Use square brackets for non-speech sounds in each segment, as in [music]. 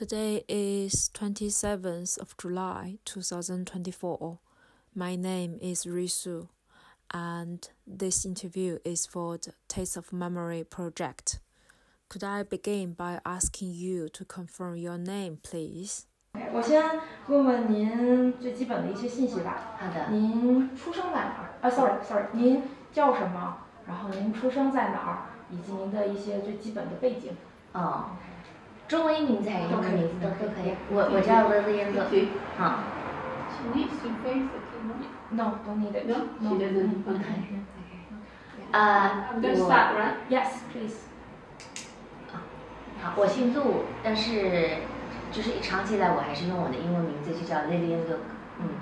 Today is 27th of July 2024. My name is Risu, and this interview is for the Taste of Memory project. Could I begin by asking you to confirm your name, please? 我先问问您最基本的一些信息吧。好的，您出生在哪儿？啊，sorry，sorry，您叫什么？然后您出生在哪儿？以及您的一些最基本的背景。哦， 中文名字还是英文名字都都可以。我我叫 Lilian Lu。好，She needs to face the camera. No, don't need it. No, she doesn't. Mm, Okay. 啊，I'm going to 我 start, right? Yes, please. 好，我姓陆，但是就是长期以来我还是用我的英文名字，就叫 Lilian Lu。嗯，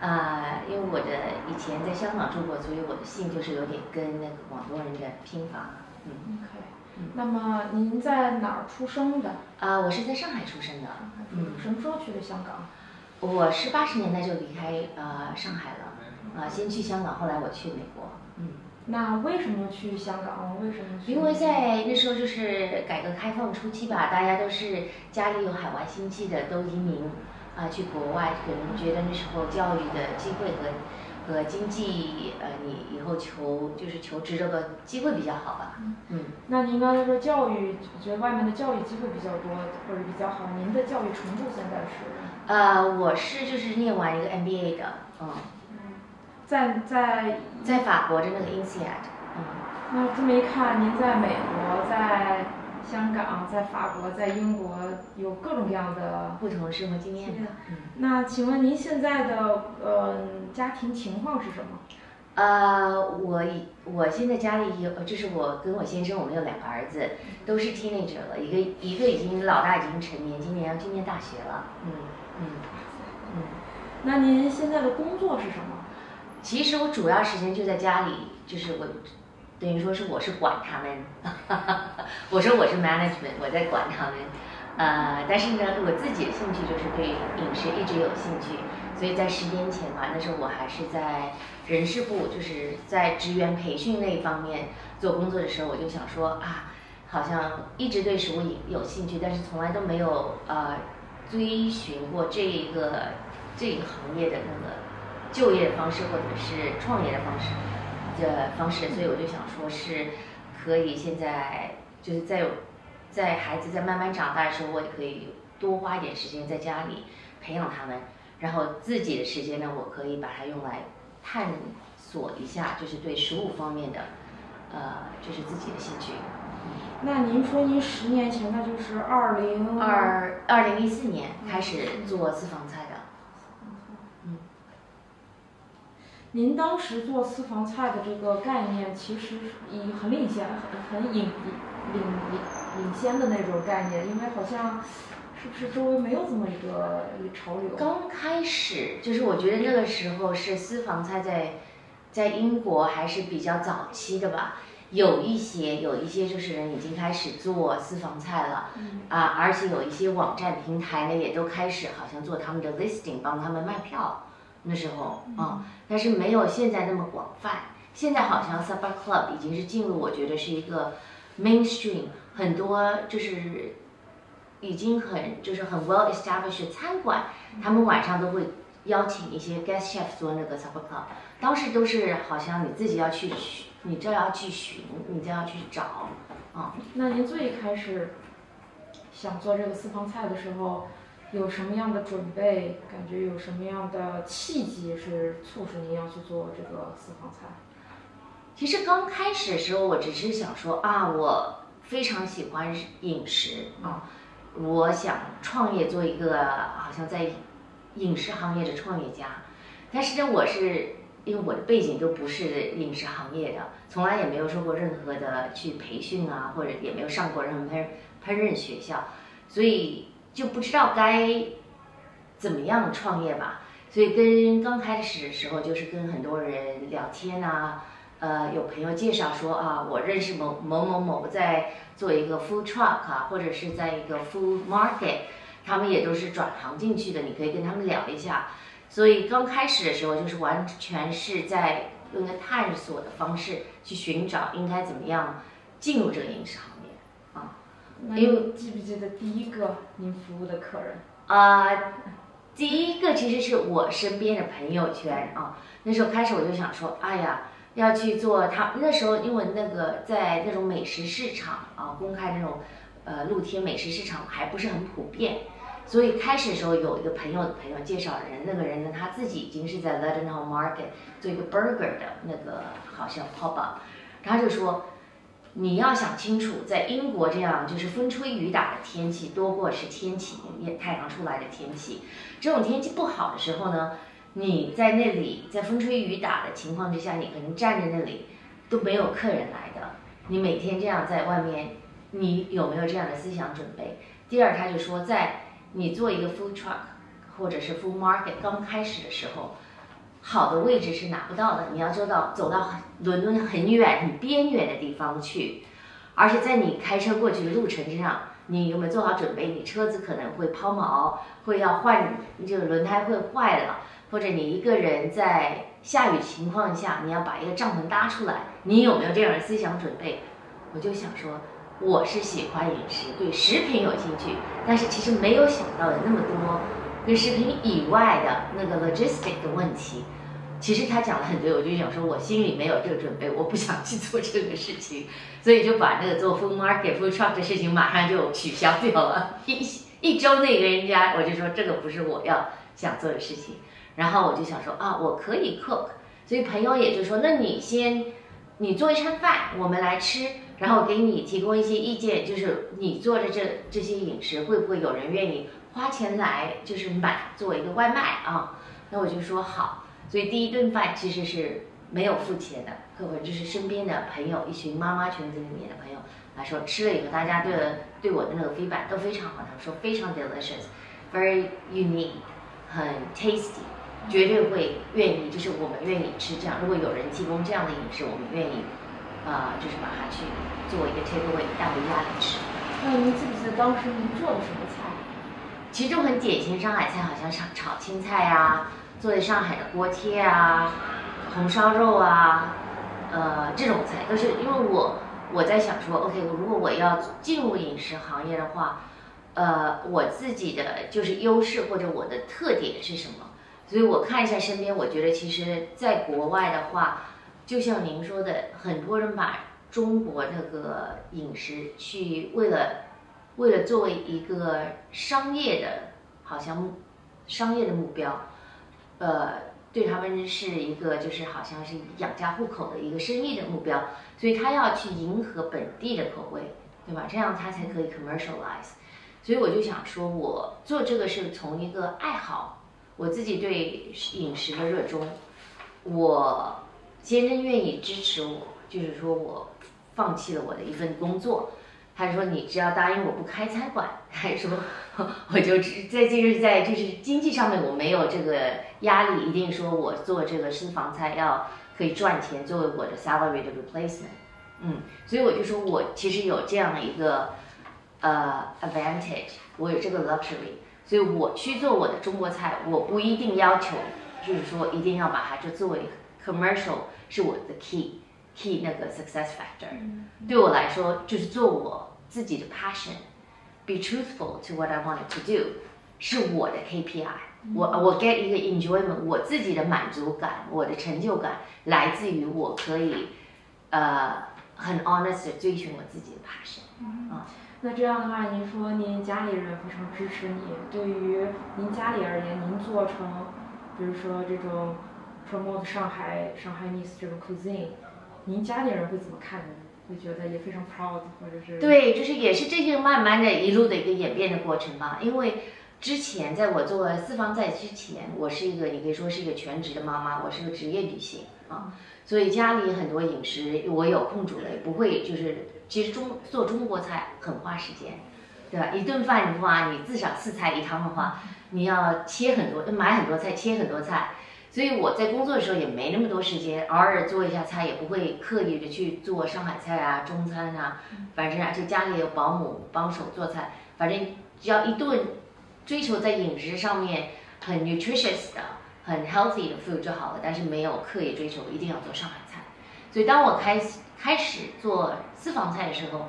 啊，因为我的以前在香港住过，所以我的姓就是有点跟那个广东人的拼法。嗯，OK。那么您在哪儿出生的？啊，我是在上海出生的。嗯什么时候去的香港？我是八十年代就离开呃上海了，啊，先去香港，后来我去美国。嗯。那为什么去香港？为什么去？因为在那时候就是改革开放初期吧，大家都是家里有海外亲戚的都移民啊、去国外，可能觉得那时候教育的机会和和经济呃你以后求就是求职这个机会比较好吧。嗯，那您刚才说教育，觉得外面的教育机会比较多或者比较好，您的教育程度现在是？呃，我是就是念完一个 MBA 的，嗯，在在在法国的那个 INSEAD，嗯。那这么一看，您在美国、在香港、在法国、在英国有各种各样的。不同生活经验。那请问您现在的呃家庭情况是什么？呃，我以我现在家里有，就是我跟我先生，我们有两个儿子，都是 teenager 了，一个一个已经老大已经成年，今年要去念大学了。嗯嗯嗯。那您现在的工作是什么？其实我主要时间就在家里，就是我等于说是我是管他们，我说我是 management，我在管他们。呃，但是呢，我自己的兴趣就是对饮食一直有兴趣，所以在十年前吧，那时候我还是在人事部，就是在职员培训那一方面做工作的时候，我就想说啊，好像一直对食物有兴趣，但是从来都没有呃追寻过这一个这一个行业的那个就业方式或者是创业的方式的方式，所以我就想说是可以现在就是在在孩子在慢慢长大的时候，我也可以多花一点时间在家里培养他们，然后自己的时间呢，我可以把它用来探索一下，就是对食物方面的，呃，就是自己的兴趣。那您说您十年前，那就是二零二二零一四年开始做私房菜的，您当时做私房菜的这个概念，其实已很领先，很很领领领领先的那种概念，因为好像是不是周围没有这么一个一个潮流？刚开始就是我觉得那个时候是私房菜在在英国还是比较早期的吧，有一些有一些就是人已经开始做私房菜了，啊，而且有一些网站平台呢也都开始好像做他们的 listing，帮他们卖票。那时候啊、但是没有现在那么广泛。现在好像 Supper Club 已经是进入，我觉得是一个 mainstream，很多就是已经很就是很 well established 的餐馆，他们晚上都会邀请一些 guest chef 做那个 supper club。当时都是好像你自己要去寻，你这要去寻，你这要去找，啊、那您最开始想做这个私房菜的时候，有什么样的准备？感觉有什么样的契机是促使您要去做这个私房菜？其实刚开始的时候，我只是想说啊，我非常喜欢饮食啊，我想创业做一个好像在饮食行业的创业家。但是呢，我是因为我的背景都不是饮食行业的，从来也没有受过任何的去培训啊，或者也没有上过任何烹烹饪学校，所以就不知道该怎么样创业吧。所以跟刚开始的时候，就是跟很多人聊天啊。呃，有朋友介绍说啊，我认识某某某某在做一个 food truck 啊，或者是在一个 food market，他们也都是转行进去的，你可以跟他们聊一下。所以刚开始的时候，就是完全是在用一个探索的方式去寻找应该怎么样进入这个饮食行。因为你记不记得第一个您服务的客人？啊、第一个其实是我身边的朋友圈啊。那时候开始我就想说，哎呀，要去做他那时候因为那个在那种美食市场啊，公开那种呃露天美食市场还不是很普遍，所以开始的时候有一个朋友的朋友介绍人，那个人呢他自己已经是在 Leadenhall Market 做一个 burger 的那个好像 pop up，他就说。你要想清楚，在英国这样就是风吹雨打的天气，多过是天气也太阳出来的天气。这种天气不好的时候呢，你在那里在风吹雨打的情况之下，你可能站在那里都没有客人来的。你每天这样在外面，你有没有这样的思想准备？第二，他就说，在你做一个 food truck 或者是 food market 刚开始的时候，好的位置是拿不到的，你要做到走到很伦敦很远、很边缘的地方去，而且在你开车过去的路程之上，你有没有做好准备？你车子可能会抛锚，会要换这个轮胎会坏了，或者你一个人在下雨情况下，你要把一个帐篷搭出来，你有没有这样的思想准备？我就想说，我是喜欢饮食，对食品有兴趣，但是其实没有想到有那么多跟食品以外的那个 logistic 的问题。其实他讲的很对，我就想说，我心里没有这个准备，我不想去做这个事情，所以就把那个做 food market、food truck 的事情马上就取消掉了。一一周内跟人家，我就说这个不是我要想做的事情。然后我就想说啊，我可以 cook，所以朋友也就说，那你先你做一餐饭，我们来吃，然后给你提供一些意见，就是你做的这这些饮食会不会有人愿意花钱来就是买做一个外卖啊？那我就说好。所以第一顿饭其实是没有付钱的，各位就是身边的朋友，一群妈妈圈子里面的朋友来说，吃了以后大家对对我的那个飞板都非常好，他们说非常 delicious，very unique，很 tasty，绝对会愿意，就是我们愿意吃这样。如果有人提供这样的饮食，我们愿意，呃，就是把它去做一个 takeaway 带回家里吃。那您记不记得当时您做的什么菜？其中很典型上海菜，好像炒炒青菜啊。做的上海的锅贴啊，红烧肉啊，呃，这种菜都是因为我我在想说，OK，如果我要进入饮食行业的话，呃，我自己的就是优势或者我的特点是什么？所以我看一下身边，我觉得其实在国外的话，就像您说的，很多人把中国那个饮食去为了为了作为一个商业的，好像商业的目标。呃，对他们是一个就是好像是养家糊口的一个生意的目标，所以他要去迎合本地的口味，对吧？这样他才可以 commercialize。所以我就想说，我做这个是从一个爱好，我自己对饮食的热衷，我先生愿意支持我，就是说我放弃了我的一份工作。他说：“你只要答应我不开餐馆，还说 [laughs] 我就只在就是在就是经济上面我没有这个压力，一定说我做这个私房菜要可以赚钱作为我的 salary 的 replacement。嗯，所以我就说我其实有这样的一个呃 advantage，我有这个 luxury，所以我去做我的中国菜，我不一定要求就是说一定要把它就作为 commercial 是我的 key key 那个 success factor。对我来说就是做我。自己的 passion，be truthful to what I wanted to do，是我的 KPI。我我 get 一个 enjoyment，我自己的满足感，我的成就感来自于我可以，呃，很 honest 的追寻我自己的 passion。啊，那这样的话，您说您家里人非常支持你，对于您家里而言，您做成，比如说这种 promote 上海上海 Miss 这种 cuisine，您家里人会怎么看呢？会觉得也非常 proud，或者是对，就是也是这个慢慢的一路的一个演变的过程吧。因为之前在我做私房菜之前，我是一个你可以说是一个全职的妈妈，我是个职业女性啊，所以家里很多饮食我有空煮了，也不会就是其实中做中国菜很花时间，对吧？一顿饭的话，你至少四菜一汤的话，你要切很多，买很多菜，切很多菜。所以我在工作的时候也没那么多时间，偶尔做一下菜，也不会刻意的去做上海菜啊、中餐啊。反正而且家里有保姆帮手做菜，反正只要一顿追求在饮食上面很 nutritious 的、很 healthy 的 food 就好了。但是没有刻意追求一定要做上海菜。所以当我开始开始做私房菜的时候，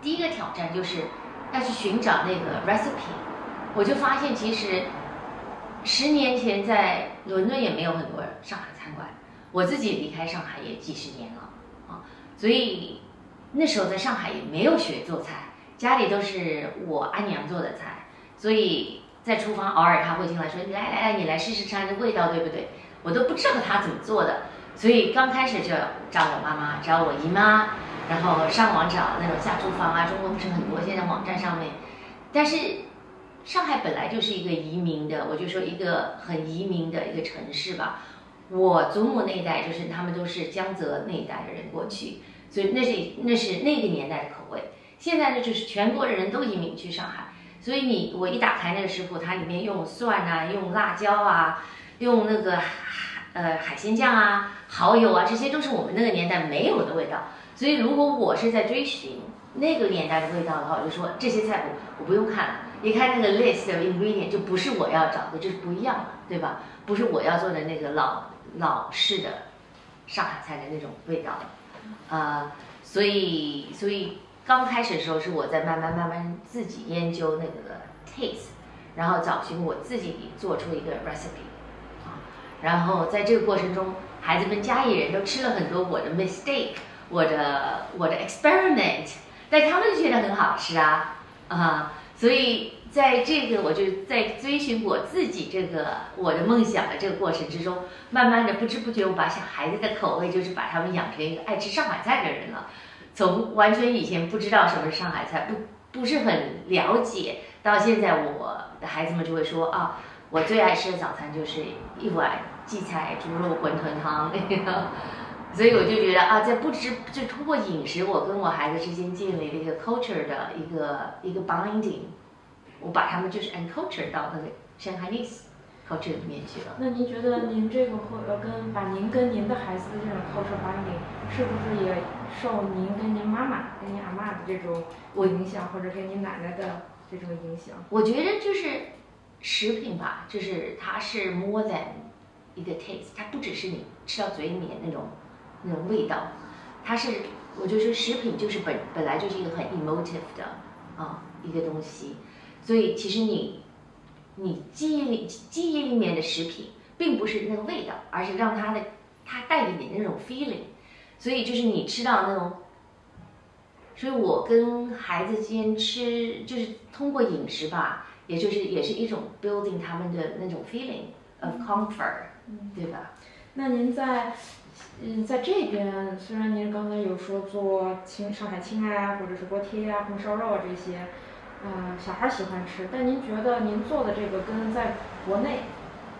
第一个挑战就是要去寻找那个 recipe，我就发现其实十年前在伦敦也没有很多上海餐馆，我自己离开上海也几十年了啊，所以那时候在上海也没有学做菜，家里都是我阿娘做的菜，所以在厨房偶尔他会进来说：“来来来，你来试试看这味道对不对？”我都不知道他怎么做的，所以刚开始就找我妈妈，找我姨妈，然后上网找那种下厨房啊，中国不是很多现在网站上面，但是上海本来就是一个移民的，我就说一个很移民的一个城市吧。我祖母那一代就是他们都是江浙那一代的人过去，所以那是那是那个年代的口味。现在呢，就是全国的人都移民去上海，所以你我一打开那个食谱，它里面用蒜啊，用辣椒啊，用那个呃海鲜酱啊、蚝油啊，这些都是我们那个年代没有的味道。所以如果我是在追寻那个年代的味道的话，我就说这些菜谱我不用看了，一看那个 list of ingredient 就不是我要找的，就是不一样了，对吧？不是我要做的那个老老式的上海菜的那种味道了，呃，所以所以刚开始的时候是我在慢慢慢慢自己研究那个 taste，然后找寻我自己做出一个 recipe 啊。然后在这个过程中，孩子们家里人都吃了很多我的 mistake，我的我的 experiment，但他们觉得很好吃啊啊，所以在这个我就在追寻我自己这个我的梦想的这个过程之中，慢慢的不知不觉我把小孩子的口味就是把他们养成一个爱吃上海菜的人了，从完全以前不知道什么是上海菜，不不是很了解，到现在我的孩子们就会说啊。我最爱吃的早餐就是一碗荠菜猪肉馄饨汤，所以我就觉得啊，在不知就通过饮食，我跟我孩子之间建立了一个 culture 的一个一个 binding，我把他们就是 enculture 到那个 Shanghainese culture 里面去了。那您觉得您这个会呃跟把您跟您的孩子的这种 culture binding，是不是也受您跟您妈妈跟您阿妈的这种我影响，或者跟您奶奶的这种影响？我觉得就是食品吧，就是它是 more than 一个 taste，它不只是你吃到嘴里面那种那种味道，它是我就说食品就是本本来就是一个很 emotive 的啊一个东西，所以其实你你记忆里记忆里面的食品，并不是那个味道，而是让它的它带给你那种 feeling，所以就是你吃到那种。所以我跟孩子之间吃，就是通过饮食吧，也就是也是一种 building 他们的那种 feeling of comfort，对吧？那您在嗯在这边，虽然您刚才有说做青上海青啊，或者是锅贴啊、红烧肉啊这些，呃，小孩儿喜欢吃，但您觉得您做的这个跟在国内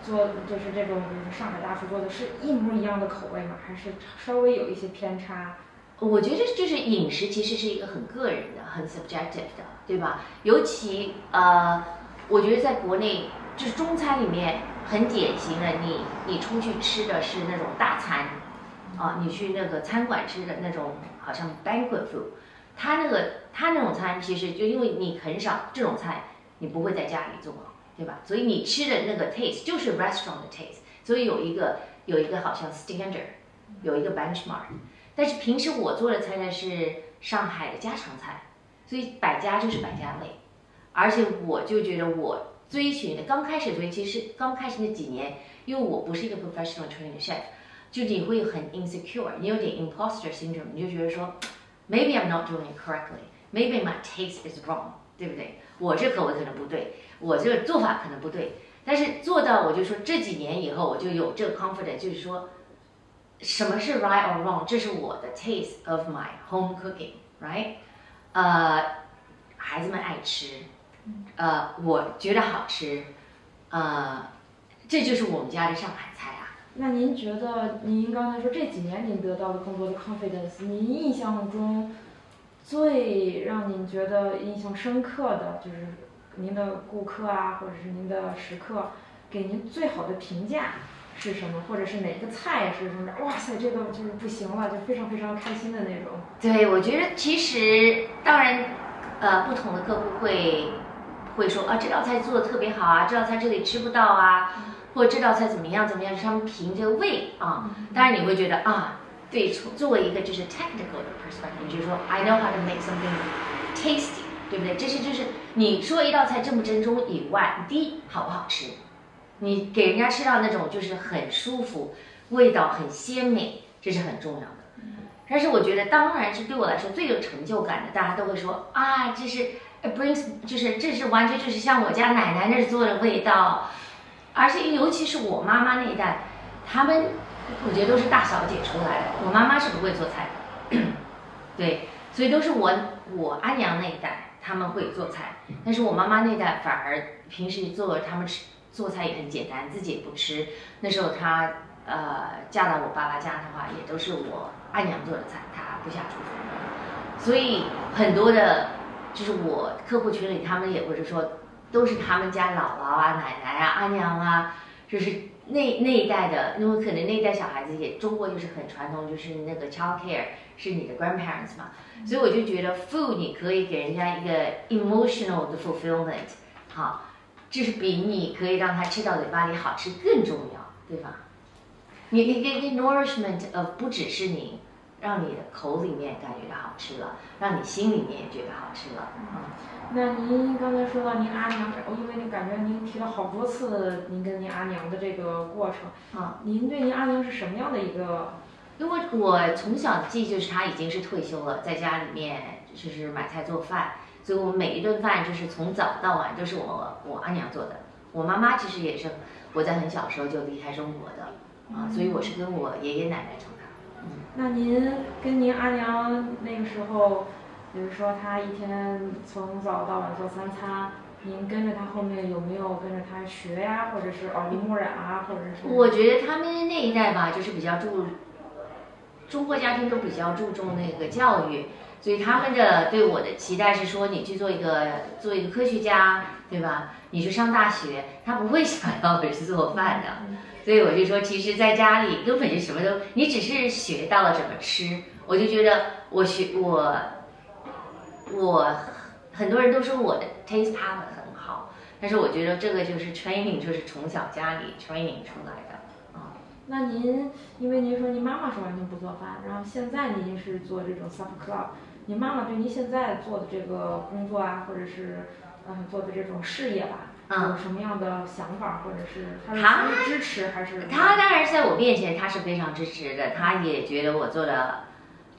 做就是这种，上海大厨做的是一模一样的口味吗？还是稍微有一些偏差？我觉得就是饮食其实是一个很个人的、很 subjective 的，对吧？尤其呃，我觉得在国内就是中餐里面很典型的，你你出去吃的是那种大餐，啊，你去那个餐馆吃的那种好像 banquet food，他那个他那种餐其实就因为你很少这种菜，你不会在家里做，对吧？所以你吃的那个 taste 就是 restaurant 的 taste，所以有一个有一个好像 standard，有一个 benchmark。但是平时我做的菜呢是上海的家常菜，所以百家就是百家味，而且我就觉得我追寻的刚开始追，其实刚开始那几年，因为我不是一个 professional trained chef，就你会很 insecure，你有点 imposter syndrome，你就觉得说，maybe I'm not doing it correctly，maybe my taste is wrong，对不对？我这口味可能不对，我这个做法可能不对，但是做到我就说这几年以后，我就有这个 confidence，就是说。什么是 right or wrong？这是我的 taste of my home cooking，right？呃，孩子们爱吃，呃，我觉得好吃，呃，这就是我们家的上海菜。那您觉得，您刚才说这几年您得到了更多的 confidence，您印象中最让您觉得印象深刻的就是您的顾客啊，或者是您的食客给您最好的评价。是什么，或者是哪个菜是什么？哇塞，这个就是不行了，就非常非常开心的那种。对，我觉得其实当然，呃，不同的客户会会说啊，这道菜做的特别好啊，这道菜这里吃不到啊，或者这道菜怎么样怎么样，他们凭这个味啊。当然你会觉得啊，对，从作为一个就是 technical 的 perspective，就是说 I know how to make something tasty，对不对？这是就是你说一道菜正不正宗以外，第一好不好吃，你给人家吃到那种就是很舒服，味道很鲜美，这是很重要的。但是我觉得，当然是对我来说最有成就感的，大家都会说啊，这是 brings，就是这是完全就是像我家奶奶那儿做的味道，而且尤其是我妈妈那一代，他们我觉得都是大小姐出来的，我妈妈是不会做菜的，[clears throat] 对，所以都是我我阿娘那一代他们会做菜，但是我妈妈那一代反而平时做他们吃做菜也很简单，自己也不吃。那时候她呃嫁到我爸爸家的话，也都是我阿娘做的菜，她不下厨房，所以很多的，就是我客户群里他们也不是说都是他们家姥姥啊、奶奶啊、阿娘啊，就是那那一代的，因为可能那一代小孩子也中国就是很传统，就是那个 child care 是你的 grandparents 嘛，所以我就觉得 food 你可以给人家一个 emotional 的 fulfillment，好，这是比你可以让他吃到嘴巴里好吃更重要，对吧？你你给你 nourishment of 不只是你让你的口里面感觉到好吃了，让你心里面也觉得好吃了，嗯。那您刚才说到您阿娘，我因为您感觉您提了好多次您跟您阿娘的这个过程，啊，您对您阿娘是什么样的一个？因为我从小记就是她已经是退休了，在家里面就是买菜做饭，所以我们每一顿饭就是从早到晚都是我我阿娘做的。我妈妈其实也是我在很小时候就离开中国的啊，所以我是跟我爷爷奶奶长大。嗯那您跟您阿娘那个时候，比如说他一天从早到晚做三餐，您跟着他后面有没有跟着他学呀，或者是耳濡目染啊，或者是？我觉得他们那一代吧，就是比较注，中国家庭都比较注重那个教育，所以他们的对我的期待是说，你去做一个做一个科学家，对吧？你去上大学，他不会 [laughs] 想要我去做饭的。所以我就说，其实在家里根本就什么都，你只是学到了怎么吃。我就觉得我学我我很多人都说我的 taste palate 很好，但是我觉得这个就是 training，就是从小家里 training 出来的啊。那您，因为您说您妈妈是完全不做饭，然后现在您是做这种 supper club，您妈妈对您现在做的这个工作啊，或者是嗯做的这种事业吧，嗯有什么样的想法，或者是她支持还是？她当然是在我面前，她是非常支持的，她也觉得我做的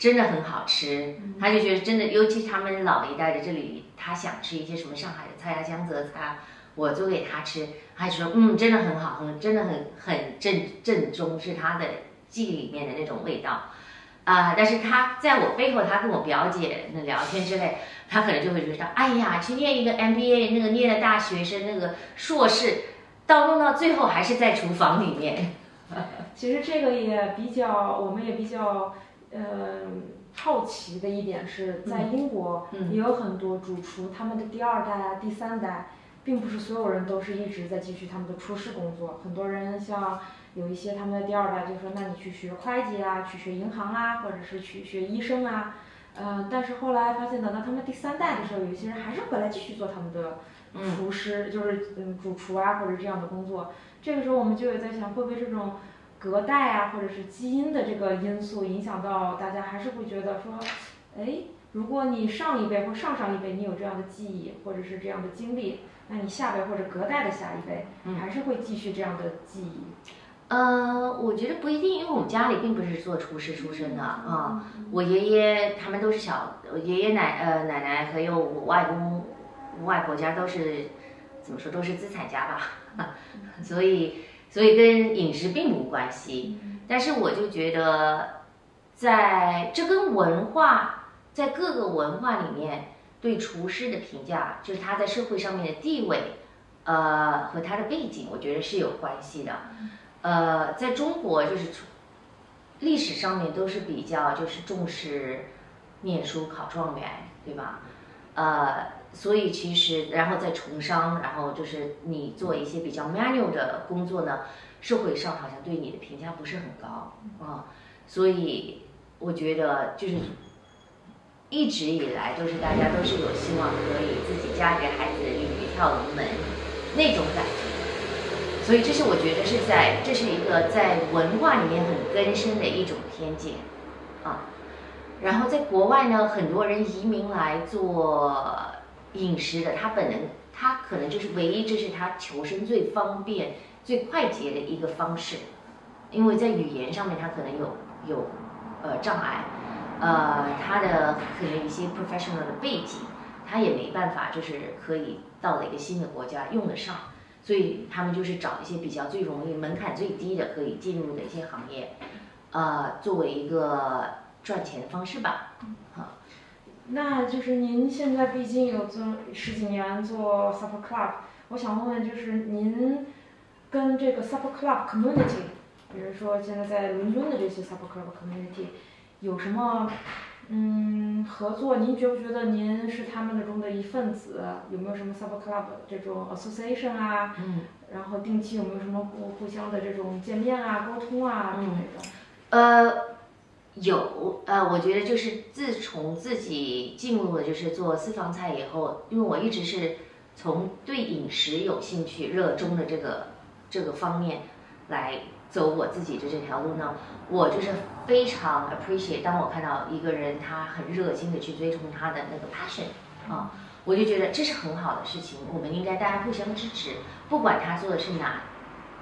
真的很好吃，他就觉得真的，尤其他们老一代的这里，他想吃一些什么上海的菜啊、江浙菜啊，我做给他吃，他就说嗯，真的很好，很真的很很正正宗，是他的记忆里面的那种味道。啊、但是他在我背后，他跟我表姐那聊天之类，他可能就会觉得，哎呀，去念一个 MBA，那个念的大学生那个硕士，到弄到最后还是在厨房里面。[laughs] 其实这个也比较，我们也比较，呃，好奇的一点是在英国嗯也有很多主厨，他们的第二代啊、第三代，并不是所有人都是一直在继续他们的厨师工作。很多人像有一些他们的第二代就说，那你去学会计啊，去学银行啊，或者是去学医生啊。呃，但是后来发现，等到他们第三代的时候，有一些人还是回来继续做他们的嗯厨师，就是嗯主厨啊或者这样的工作。这个时候我们就有在想，会不会这种隔代啊，或者是基因的这个因素影响到大家，还是会觉得说，哎，如果你上一辈或上上一辈你有这样的记忆或者是这样的经历，那你下辈或者隔代的下一辈嗯还是会继续这样的记忆。呃，我觉得不一定，因为我们家里并不是做厨师出身的啊。我爷爷他们都是小，我爷爷奶呃奶奶还有我外公、我外婆家都是怎么说都是资产家吧，[laughs] 所以所以跟饮食并无关系。但是我就觉得，在这跟文化，在各个文化里面对厨师的评价，就是他在社会上面的地位，呃和他的背景，我觉得是有关系的。呃，在中国就是历史上面都是比较就是重视念书考状元，对吧？呃，所以其实然后再从商，然后就是你做一些比较 manual 的工作呢，社会上好像对你的评价不是很高啊、所以我觉得就是一直以来都是大家都是有希望可以自己嫁给孩子鲤鱼跳龙门那种感觉。所以这是我觉得是在这是一个在文化里面很根深的一种偏见，啊，然后在国外呢，很多人移民来做饮食的，他本能他可能就是唯一，这是他求生最方便、最快捷的一个方式，因为在语言上面他可能有有呃障碍，呃，他的可能一些 professional 的背景，他也没办法，就是可以到了一个新的国家用得上，所以他们就是找一些比较最容易、门槛最低的可以进入的一些行业，呃，作为一个赚钱的方式吧。好，那就是您现在毕竟有做十几年做 supper club，我想问问，就是您跟这个 supper club community，比如说现在在伦敦的这些 supper club community，有什么嗯合作？您觉不觉得您是他们的中的一份子？有没有什么 supper club 这种 association 啊？嗯。然后定期有没有什么互互相的这种见面啊、沟通啊之类的？呃，有呃，我觉得就是自从自己进入了就是做私房菜以后，因为我一直是从对饮食有兴趣、热衷的这个这个方面来走我自己的这条路呢，我就是非常 appreciate 当我看到一个人他很热心的去追从他的那个 passion 啊，我就觉得这是很好的事情，我们应该大家互相支持，不管他做的是哪，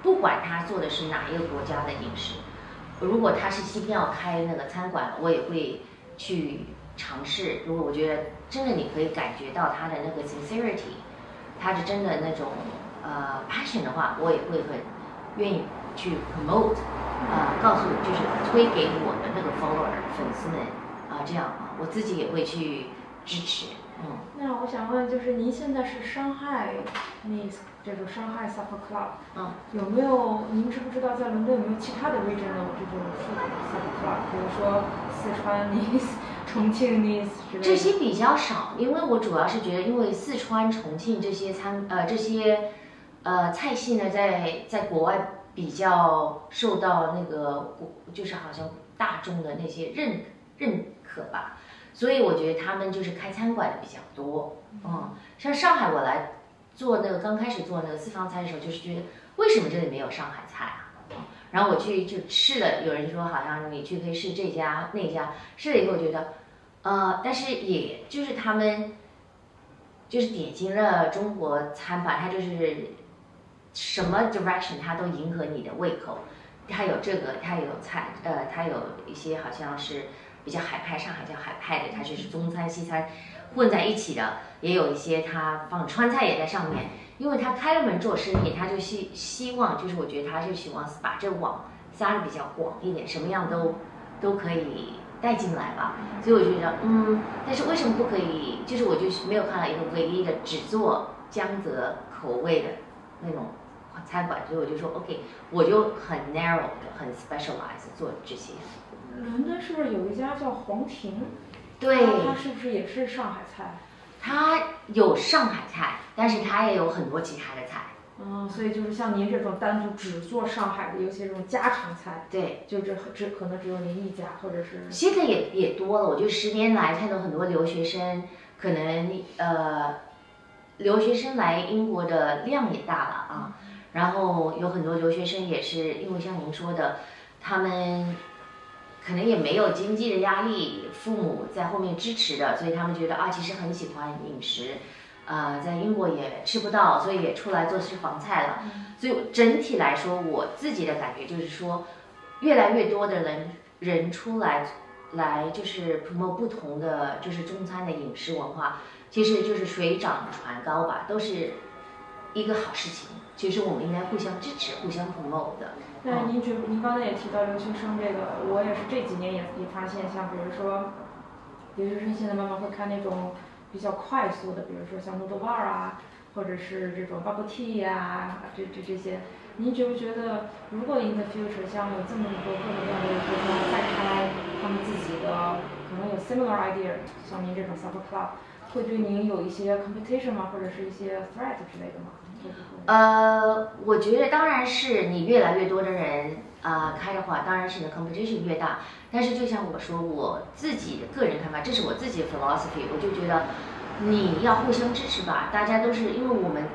不管他做的是哪一个国家的饮食。如果他是西边要开那个餐馆，我也会去尝试。如果我觉得真的你可以感觉到他的那个 sincerity，他是真的那种呃 passion 的话，我也会很愿意去 promote，啊、告诉就是推给我的那个 follower 粉丝们啊、这样啊，我自己也会去支持，嗯。那我想问，就是您现在是上海 Nice 这种上海 supper club，嗯，有没有您知不知道在伦敦有没有其他的 regional 这种 supper club，比如说四川 [laughs] Nice、重庆 Nice 之类的？这些比较少，因为我主要是觉得，因为四川、重庆这些餐呃这些呃菜系呢，在在国外比较受到那个国就是好像大众的那些认认可吧，所以我觉得他们就是开餐馆的比较多。嗯，像上海我来做那个刚开始做那个私房菜的时候，就是觉得为什么这里没有上海菜啊？嗯然后我去就试了，有人说好像你去可以试这家那家，试了以后觉得。呃，但是也就是他们就是典型的中国餐吧，它就是什么 direction 它都迎合你的胃口，它有这个，它有菜，呃，它有一些好像是比较海派，上海叫海派的，它就是中餐西餐混在一起的，也有一些它放川菜也在上面，因为他开了门做生意，他就希希望就是我觉得他就希望把这网撒的比较广一点，什么样都都可以。带进来吧，所以我就觉得，嗯，但是为什么不可以？就是我就没有看到一个唯一的只做江浙口味的那种餐馆，所以我就说 OK，我就很 narrow 的、很 specialized 做这些。伦敦是不是有一家叫黄庭？对，它是不是也是上海菜？它有上海菜，但是它也有很多其他的菜。嗯，所以就是像您这种单独只做上海的，尤其这种家常菜，对，就这只可能只有您一家，或者是现在也也多了。我觉得十年来看到很多留学生，可能呃，留学生来英国的量也大了啊。然后有很多留学生也是因为像您说的，他们可能也没有经济的压力，父母在后面支持着，所以他们觉得啊，其实很喜欢饮食。呃，在英国也吃不到，所以也出来做私房菜了。所以整体来说，我自己的感觉就是说，越来越多的人人出来，来就是 promote 不同的就是中餐的饮食文化，其实就是水涨船高吧，都是一个好事情。其实我们应该互相支持，互相 promote 的。那您觉您刚才也提到留学生这个，我也是这几年也也发现，像比如说，留学生现在慢慢会开那种。比较快速的，比如说像 noodle bar 啊，或者是这种 bubble tea 呀、这这这些，您觉不觉得，如果 in the future 像有这么多各种各样的学生再开他们自己的，可能有 similar idea，像您这种 supper club，会对您有一些 competition 吗？或者是一些 threat 之类的吗？会不会？呃，我觉得当然是你越来越多的人啊、开的话，当然是你的 competition 越大。但是就像我说，我自己的个人看法，这是我自己的 philosophy，我就觉得你要互相支持吧，大家都是因为我们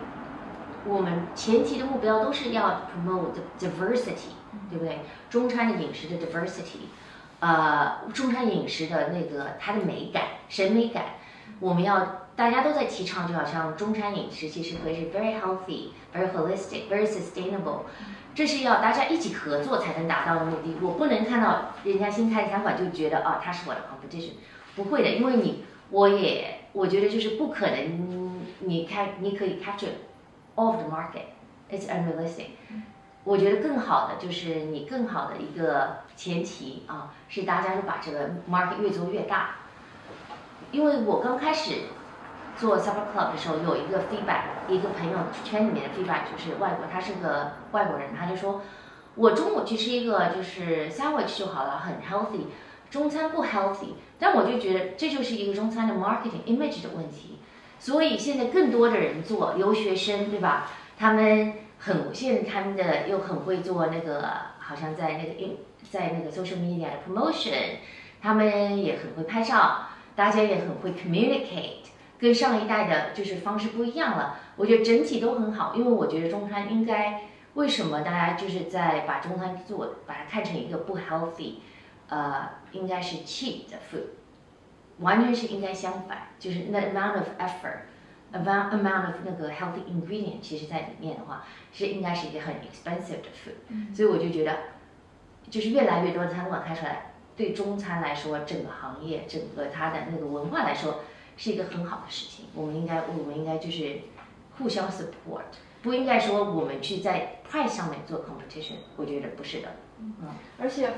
我们前提的目标都是要 promote diversity，对不对？中餐的饮食的 diversity，呃中餐饮食的那个它的美感、审美感，我们要大家都在提倡，就好像中餐饮食其实可以是 very healthy、very holistic、very sustainable，这是要大家一起合作才能达到的目的。我不能看到人家新开的餐馆就觉得啊，它是我的 competition，不会的，因为你我也我觉得就是不可能，你开你可以 capture all of the market，it's unrealistic。我觉得更好的就是你更好的一个前提啊，是大家都把这个 market 越做越大。因为我刚开始做 supper club 的时候，有一个 feedback，一个朋友圈里面的 feedback 就是外国，他是个外国人，他就说，我中午去吃一个就是 sandwich 就好了，很 healthy，中餐不 healthy。但我就觉得这就是一个中餐的 marketing image 的问题。所以现在更多的人做留学生，对吧？他们很现在他们的又很会做那个，好像在那个 in 在那个 social media 的 promotion，他们也很会拍照。大家也很会 communicate，跟上一代的就是方式不一样了。我觉得整体都很好，因为我觉得中餐应该为什么大家就是在把中餐做把它看成一个不 healthy，呃，应该是 cheap 的 food，完全是应该相反，就是那 amount of effort，amount amount of 那个 healthy ingredient，其实在里面的话是应该是一个很 expensive 的 food，所以我就觉得就是越来越多的餐馆开出来。对中餐来说，整个行业、整个它的那个文化来说，是一个很好的事情。我们应该，我们应该就是互相 support，不应该说我们去在 price 上面做 competition。我觉得不是的。嗯，而且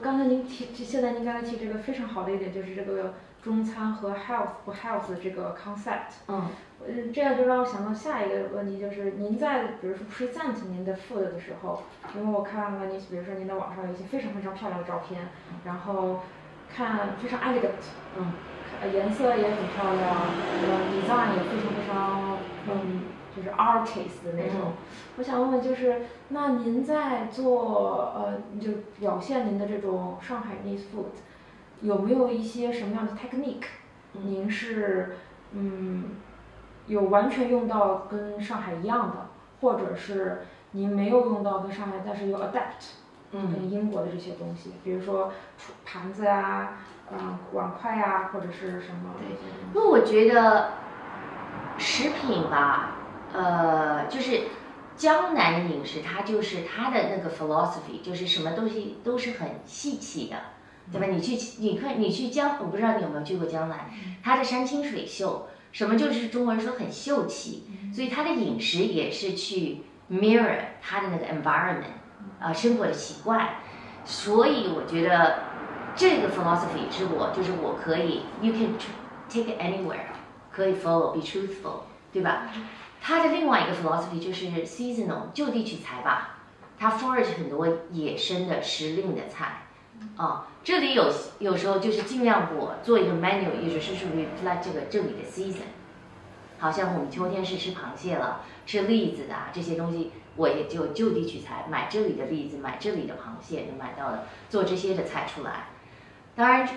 刚才您提，现在您刚才提这个非常好的一点，就是这个中餐和 health 不 health 这个 concept。嗯。嗯，这样就让我想到下一个问题，就是您在比如说 present 您的 food 的时候，因为我看了您，比如说您的网上有一些非常非常漂亮的照片，然后看非常 elegant，嗯，颜色也很漂亮，呃，design 也非常非常，嗯，就是 artist 的那种。我想问问，就是那您在做呃，就表现您的这种上海 n e s food，有没有一些什么样的 technique？您是嗯。有完全用到跟上海一样的，或者是您没有用到跟上海，但是有 adapt，跟英国的这些东西，比如说盘子呀，嗯，碗筷呀，或者是什么这些东西。那我觉得食品吧，呃，就是江南饮食，它就是它的那个 philosophy，就是什么东西都是很细气的，对吧？你去，你看，你去江，我不知道你有没有去过江南，它的山清水秀。什么就是中国人说很秀气，所以它的饮食也是去 mirror 它的那个 environment，啊，生活的习惯。所以我觉得这个 philosophy 是我就是我可以 you can take it anywhere，可以 follow be truthful，对吧？他的另外一个 philosophy 就是 seasonal，就地取材吧。他 forage 很多野生的时令的菜，啊。这里有有时候就是尽量我做一个 menu，也就是属于那这个这里的 season。好像我们秋天是吃螃蟹了，吃栗子的这些东西，我也就就地取材，买这里的栗子，买这里的螃蟹，就买到了做这些的菜出来。当然，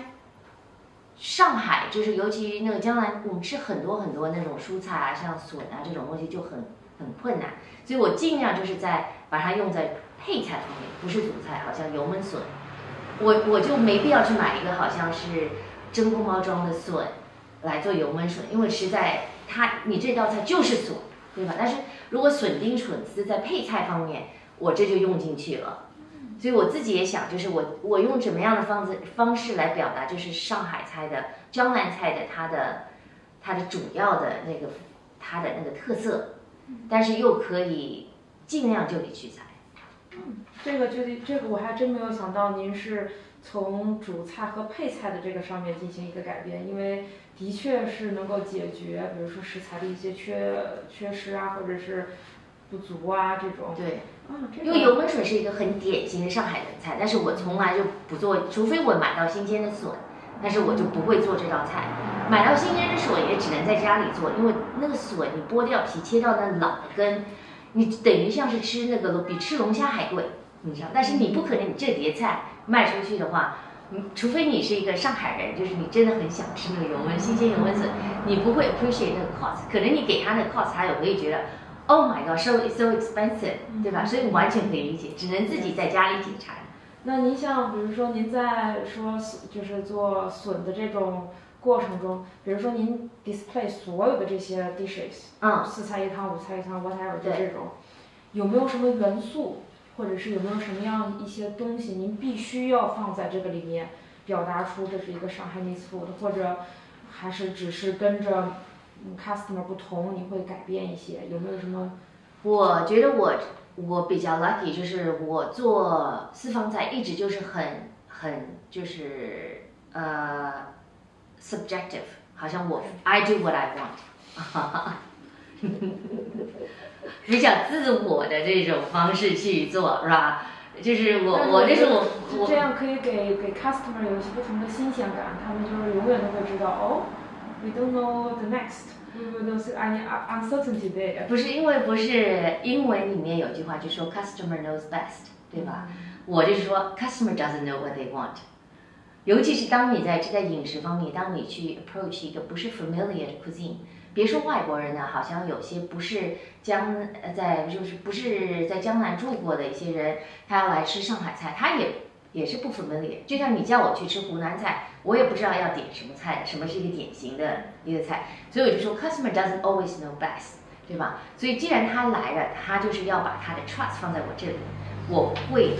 上海就是尤其那个江南，我们吃很多很多那种蔬菜啊，像笋啊这种东西就很很困难，所以我尽量就是在把它用在配菜方面，不是主菜，好像油焖笋。我我就没必要去买一个好像是真空包装的笋来做油焖笋，因为实在它你这道菜就是笋，对吧？但是如果笋丁笋丝在配菜方面，我这就用进去了。所以我自己也想，就是我我用怎么样的方子方式来表达，就是上海菜的江南菜的它的它的主要的那个它的那个特色，但是又可以尽量就地取材。嗯，这个就得这个我还真没有想到，您是从主菜和配菜的这个上面进行一个改变，因为的确是能够解决，比如说食材的一些缺缺失啊，或者是不足啊这种。对，啊，因为油焖笋是一个很典型的上海人菜，但是我从来就不做，除非我买到新鲜的笋，但是我就不会做这道菜。买到新鲜的笋也只能在家里做，因为那个笋你剥掉皮，切掉那老的根。你等于像是吃那个比吃龙虾还贵，你知道？但是你不可能，你这碟菜卖出去的话，除非你是一个上海人，就是你真的很想吃那个油焖新鲜油焖笋，你不会 appreciate 那个 cost。可能你给他那个 cost，他也会觉得，Oh my god，so so expensive，对吧？所以完全可以理解，只能自己在家里解馋。那您像比如说您在说就是做笋的这种过程中，比如说您 display 所有的这些 dishes，嗯，四菜一汤、五菜一汤，whatever 就这种，有没有什么元素，或者是有没有什么样一些东西您必须要放在这个里面，表达出这是一个上海 Chinese food，或者还是只是跟着嗯 customer 不同，你会改变一些？有没有什么？我觉得我我比较 lucky，就是我做私房菜一直就是很很就是呃 subjective，好像我 I do what I want，[laughs] 比较自我的这种方式去做，是吧？就是我我就是我我这样可以给给 customer 有一些不同的新鲜感，他们就是永远都会知道哦，we don't know the next，we we don't see any uncertainty there。不是因为不是英文里面有句话就说 customer knows best，对吧？我就是说 customer doesn't know what they want。尤其是当你在在饮食方面，当你去 approach 一个不是 familiar 的 cuisine，别说外国人呢，好像有些不是江呃在就是不是在江南住过的一些人，他要来吃上海菜，他也也是不 familiar。就像你叫我去吃湖南菜，我也不知道要点什么菜，什么是一个典型的一个菜，所以我就说 customer doesn't always know best，对吧？所以既然他来了，他就是要把他的 trust 放在我这里，我会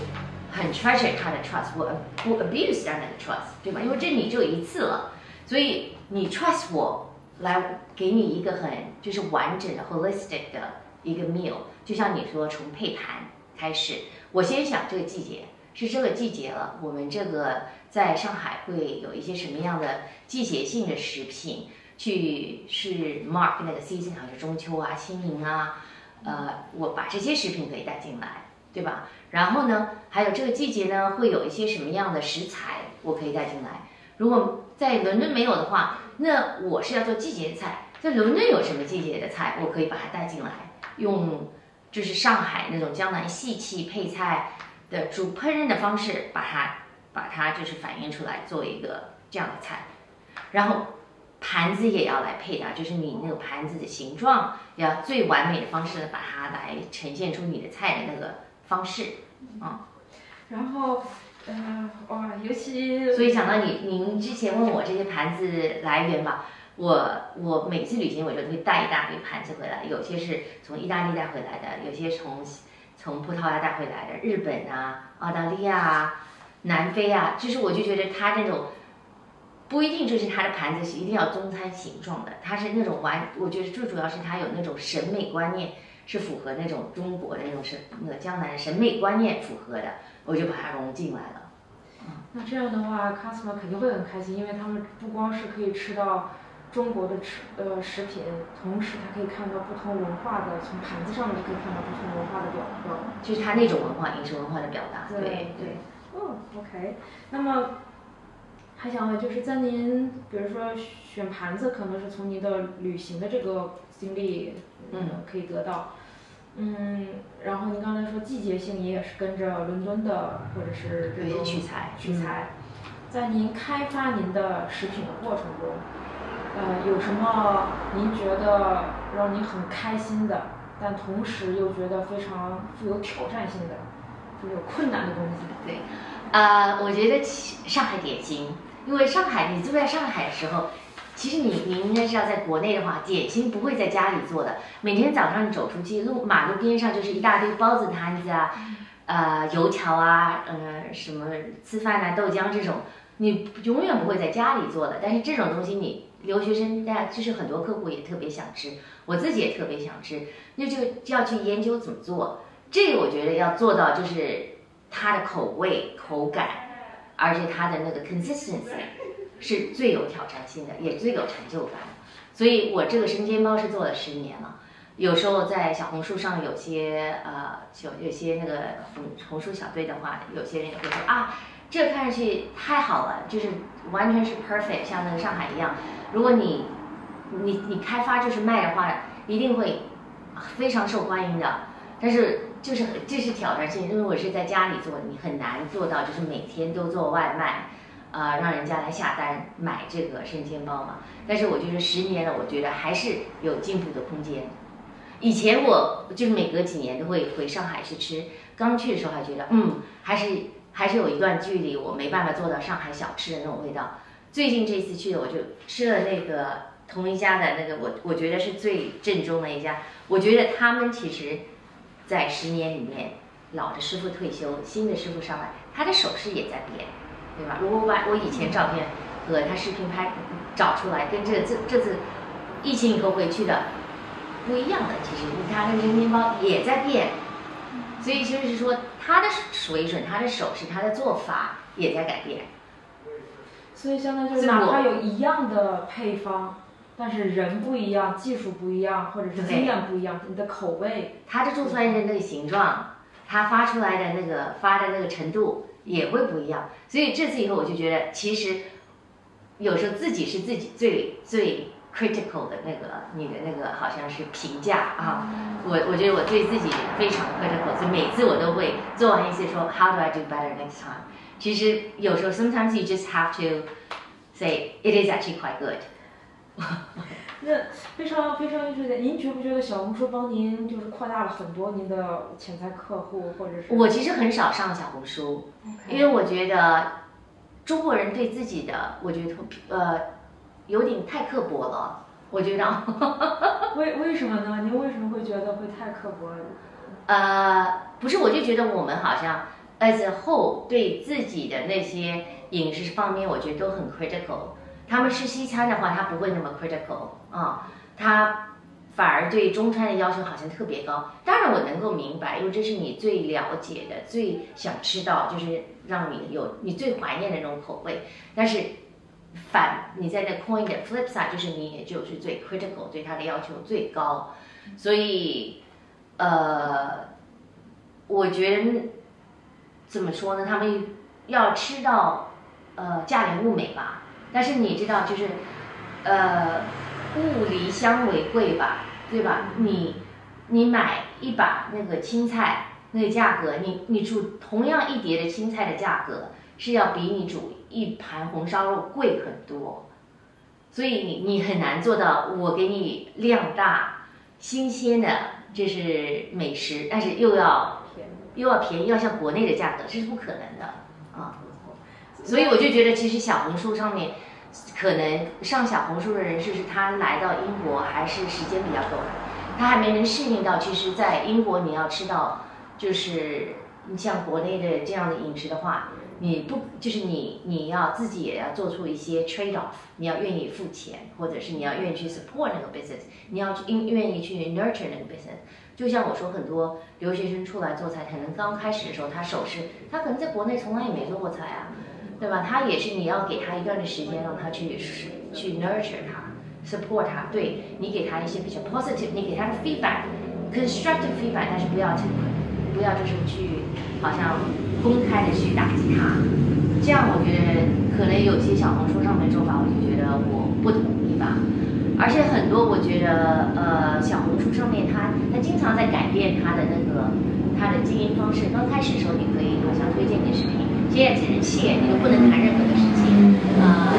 很 treasure 他的 trust，我不 abuse 他的 trust，对吧？因为这你只有一次了，所以你 trust 我来给你一个很就是完整的 holistic 的一个 meal，就像你说从配盘开始，我先想这个季节是这个季节了，我们这个在上海会有一些什么样的季节性的食品，去是 mark 那个 season，好像中秋啊、清明啊，呃，我把这些食品可以带进来，对吧？然后呢，还有这个季节呢，会有一些什么样的食材我可以带进来？如果在伦敦没有的话，那我是要做季节菜。在伦敦有什么季节的菜，我可以把它带进来，用就是上海那种江南细气配菜的煮烹饪的方式，把它把它就是反映出来，做一个这样的菜。然后盘子也要来配它，就是你那个盘子的形状要最完美的方式把它来呈现出你的菜的那个方式啊。然后，呃，哇，尤其所以想到你，您之前问我这些盘子来源吧，我我每次旅行我就会带一大堆盘子回来，有些是从意大利带回来的，有些从从葡萄牙带回来的，日本啊、澳大利亚啊、南非啊，就是我就觉得它那种不一定就是它的盘子是一定要中餐形状的，它是那种完，我觉得最主要是它有那种审美观念是符合那种中国的那种审那个江南的审美观念符合的，我就把它融进来了。那这样的话，customer 肯定会很开心，因为他们不光是可以吃到中国的吃呃食品，同时他可以看到不同文化的，从盘子上面就可以看到不同文化的表表。就是他那种文化，饮食文化的表达。对对对。哦，OK。那么还想问，就是在您比如说选盘子，可能是从您的旅行的这个经历，嗯，可以得到。嗯，然后您刚才说季节性，你也是跟着伦敦的，或者是这些取材取材。在您开发您的食品的过程中，呃，有什么您觉得让你很开心的，但同时又觉得非常富有挑战性的，富有困难的东西？对，呃，我觉得其上海点心，因为上海你住在上海的时候，其实你你应该知道，在国内的话，点心不会在家里做的。每天早上你走出去，路马路边上就是一大堆包子摊子啊，呃，油条啊，呃，什么吃饭啊，豆浆这种，你永远不会在家里做的。但是这种东西你留学生，大家就是很多客户也特别想吃，我自己也特别想吃，那就要去研究怎么做。这个我觉得要做到就是它的口味、口感，而且它的那个 consistency [laughs] 是最有挑战性的，也最有成就感的。所以我这个生煎包是做了十年了。有时候在小红书上有些呃，有有些那个红红书小队的话，有些人也会说啊，这看上去太好了，就是完全是 perfect，像那个上海一样。如果你你你开发就是卖的话，一定会非常受欢迎的。但是就是这是挑战性，因为我是在家里做，你很难做到就是每天都做外卖，呃，让人家来下单买这个生煎包嘛。但是我觉得十年了，我觉得还是有进步的空间。以前我就是每隔几年都会回上海去吃，刚去的时候还觉得嗯还是还是有一段距离，我没办法做到上海小吃的那种味道。最近这次去的，我就吃了那个同一家的那个，我我觉得是最正宗的一家。我觉得他们其实，在十年里面，老的师傅退休，新的师傅上来，他的手势也在变，对吧？如果我把我以前照片和他视频拍找出来，跟这这这次疫情以后回去的不一样的，其实你看那个面包也在变，所以就是说他的水准、他的手势、他的做法也在改变。所以相当于就是哪怕有一样的配方，但是人不一样，技术不一样，或者是经验不一样，你的口味它的做出来的那个形状，它发出来的那个发的那个程度也会不一样。所以这次以后我就觉得，其实有时候自己是自己最最 critical 的那个，你的那个好像是评价啊。我我觉得我对自己非常 critical，所以每次我都会做完一次说 How do I do better next time？其实有时候 sometimes you just have to say it is actually quite good。[laughs] 那非常非常有趣的，您觉不觉得小红书帮您就是扩大了很多您的潜在客户，或者是我其实很少上小红书，因为我觉得中国人对自己的，我觉得呃有点太刻薄了。我觉得，[laughs] 为为什么呢？您为什么会觉得会太刻薄了？呃，不是，我就觉得我们好像 as a whole 对自己的那些饮食方面，我觉得都很 critical。他们吃西餐的话，他不会那么 critical 啊，他反而对中餐的要求好像特别高。当然，我能够明白，因为这是你最了解的、最想吃到，就是让你有你最怀念的那种口味。但是反你在那 coin 的 flip side，就是你也就是最 critical，对他的要求最高。所以，呃，我觉得怎么说呢？他们要吃到呃价廉物美吧。但是你知道，就是，呃，物离乡为贵吧，对吧？你，你买一把那个青菜，那个价格，你你煮同样一碟的青菜的价格，是要比你煮一盘红烧肉贵很多。所以你你很难做到，我给你量大、新鲜的，这是美食，但是又要又要便宜，要像国内的价格，这是不可能的啊。所以我就觉得，其实小红书上面，可能上小红书的人，就是他来到英国还是时间比较短，他还没能适应到。其实，在英国你要吃到，就是你像国内的这样的饮食的话，你不就是你你要自己也要做出一些 trade off，你要愿意付钱，或者是你要愿意去 support 那个 business，你要去愿意去 nurture 那个 business。就像我说，很多留学生出来做菜，可能刚开始的时候他手是，他可能在国内从来也没做过菜啊。对吧？他也是你要给他一段的时间，让他去去 nurture 他，support 他。对你给他一些比较 positive，你给他的 feedback，constructive feedback，但是不要去不要就是去好像公开的去打击他。这样我觉得可能有些小红书上面做法，我就觉得我不同意吧。而且很多我觉得呃小红书上面他他经常在改变他的那个他的经营方式。刚开始的时候你可以好像推荐你视频。现在只能切，你都不能谈任何的事情。呃，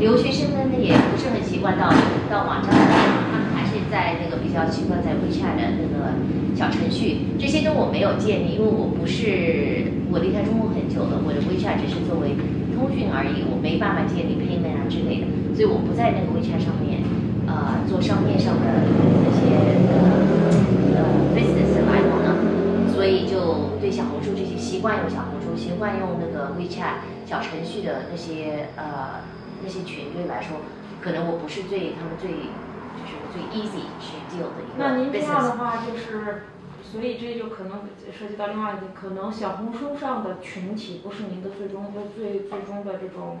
留学生们呢也不是很习惯到到网上来，在那个比较习惯在 WeChat 的那个小程序，这些都我没有建立，因为我不是我离开中国很久了，我的 WeChat 只是作为通讯而已，我没办法建立 payment 啊之类的，所以我不在那个 WeChat 上面呃做商业上的那些呃呃 business 来往呢。所以就对小红书这些习惯用小红书、习惯用那个 WeChat 小程序的那些呃那些群队来说，可能我不是最他们最就是最 easy 去 deal 的一个。那您这样的话就是，所以这就可能涉及到另外一个，可能小红书上的群体不是您的最终的最最终的这种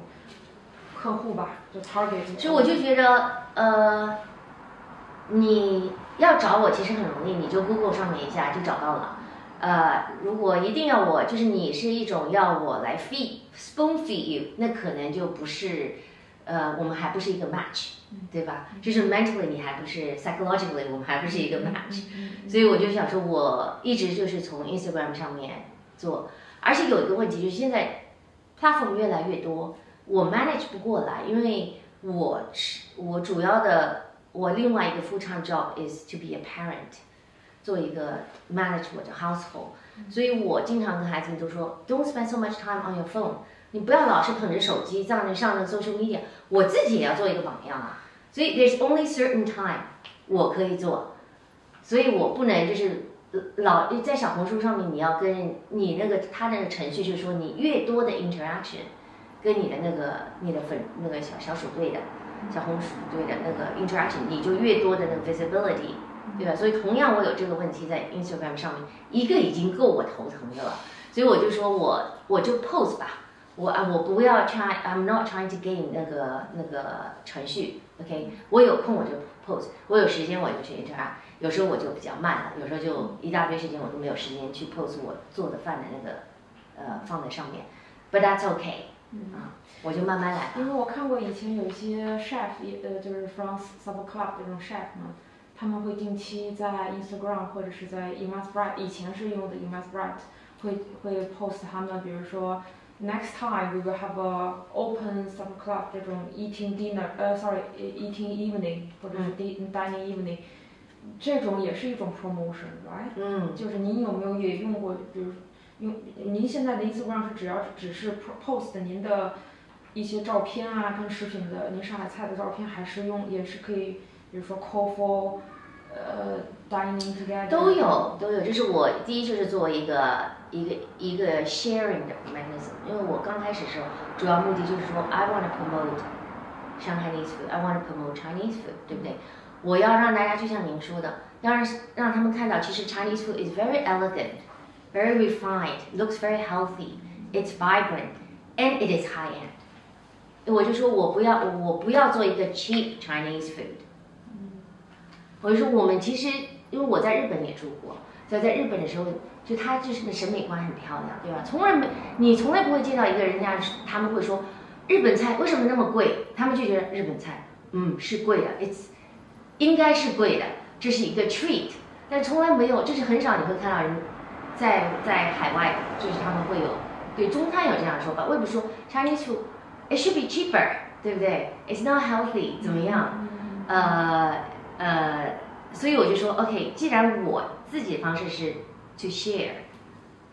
客户吧，就 target。所以我就觉得呃，你要找我其实很容易，你就 Google 上面一下就找到了。呃，如果一定要我，就是你是一种要我来 feed spoon feed you，那可能就不是，呃，我们还不是一个 match，对吧？就是 mentally 你还不是 psychologically 我们还不是一个 match，所以我就想说，我一直就是从 Instagram 上面做，而且有一个问题就是现在 platform 越来越多，我 manage 不过来，因为我是我主要的我另外一个 full time job is to be a parent。做一个 manage 我的 household，所以我经常跟孩子们都说，Don't spend so much time on your phone，你不要老是捧着手机在那上着 social media，我自己也要做一个榜样啊。所以 there's only certain time 我可以做，所以我不能就是老在小红书上面你要跟你那个他那个程序就是说你越多的 interaction，跟你的那个你的粉那个小小鼠队的小红鼠队的那个 interaction，你就越多的那个 visibility，对吧？所以同样我有这个问题在 Instagram 上面，一个已经够我头疼的了，所以我就说我我就 pose 吧。我啊，我不要 try，I'm not trying to gain 那个那个程序，OK，我有空我就 post，我有时间我就去 interact，有时候我就比较慢了，有时候就一大堆时间我都没有时间去 post 我做的饭的那个呃放在上面，but that's okay，啊，我就慢慢来。因为我看过以前有一些 chef，呃就是 from Supper Club 这种 chef 嘛，他们会定期在 Instagram 或者是在 Eventbrite，以前是用的 Eventbrite，会会 post 他们，比如说。Next time we will have a open supper club 这种 eating dinner，呃，sorry eating evening 或者是 dining evening，这种也是一种 promotion，right？嗯，就是您有没有也用过，比如用您现在的 Instagram 是只要只是 post 您的一些照片啊，跟食品的您上海菜的照片，还是用也是可以，比如说 call for，呃，dining together。都有都有，这是我第一就是作为一个。一个一个 sharing 的 mechanism，因为我刚开始的时候，主要目的就是说，I want to promote Chinese food，I want to promote Chinese food，对不对？我要让大家就像您说的，要让让他们看到，其实 Chinese food is very elegant，very refined，looks very healthy，it's vibrant，and it is high end。我就说我不要，我不要做一个 cheap Chinese food。我就说我们其实，因为我在日本也住过，在在日本的时候。 就他就是个审美观很漂亮，对吧？从来没你从来不会见到一个人家他们会说日本菜为什么那么贵？他们就觉得日本菜嗯是贵的，it's 应该是贵的，这是一个 treat。但从来没有，就是很少你会看到人在在海外，就是他们会有对中餐有这样的说法。为什么说 Chinese food it should be cheaper，对不对？It's not healthy，怎么样？呃呃，所以我就说 OK，既然我自己的方式是。To share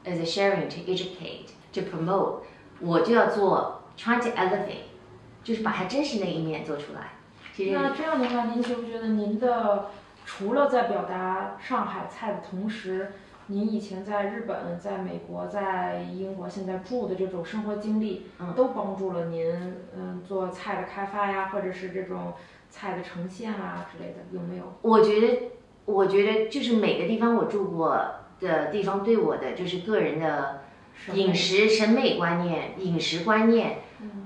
as a sharing to educate to promote，我就要做 try to elevate，就是把它真实那一面做出来。其实那这样的话，您觉不觉得您的除了在表达上海菜的同时，您以前在日本、在美国、在英国现在住的这种生活经历，都帮助了您嗯做菜的开发呀，或者是这种菜的呈现啊之类的，有没有？我觉得，我觉得就是每个地方我住过。的地方对我的就是个人的饮食审美观念、饮食观念，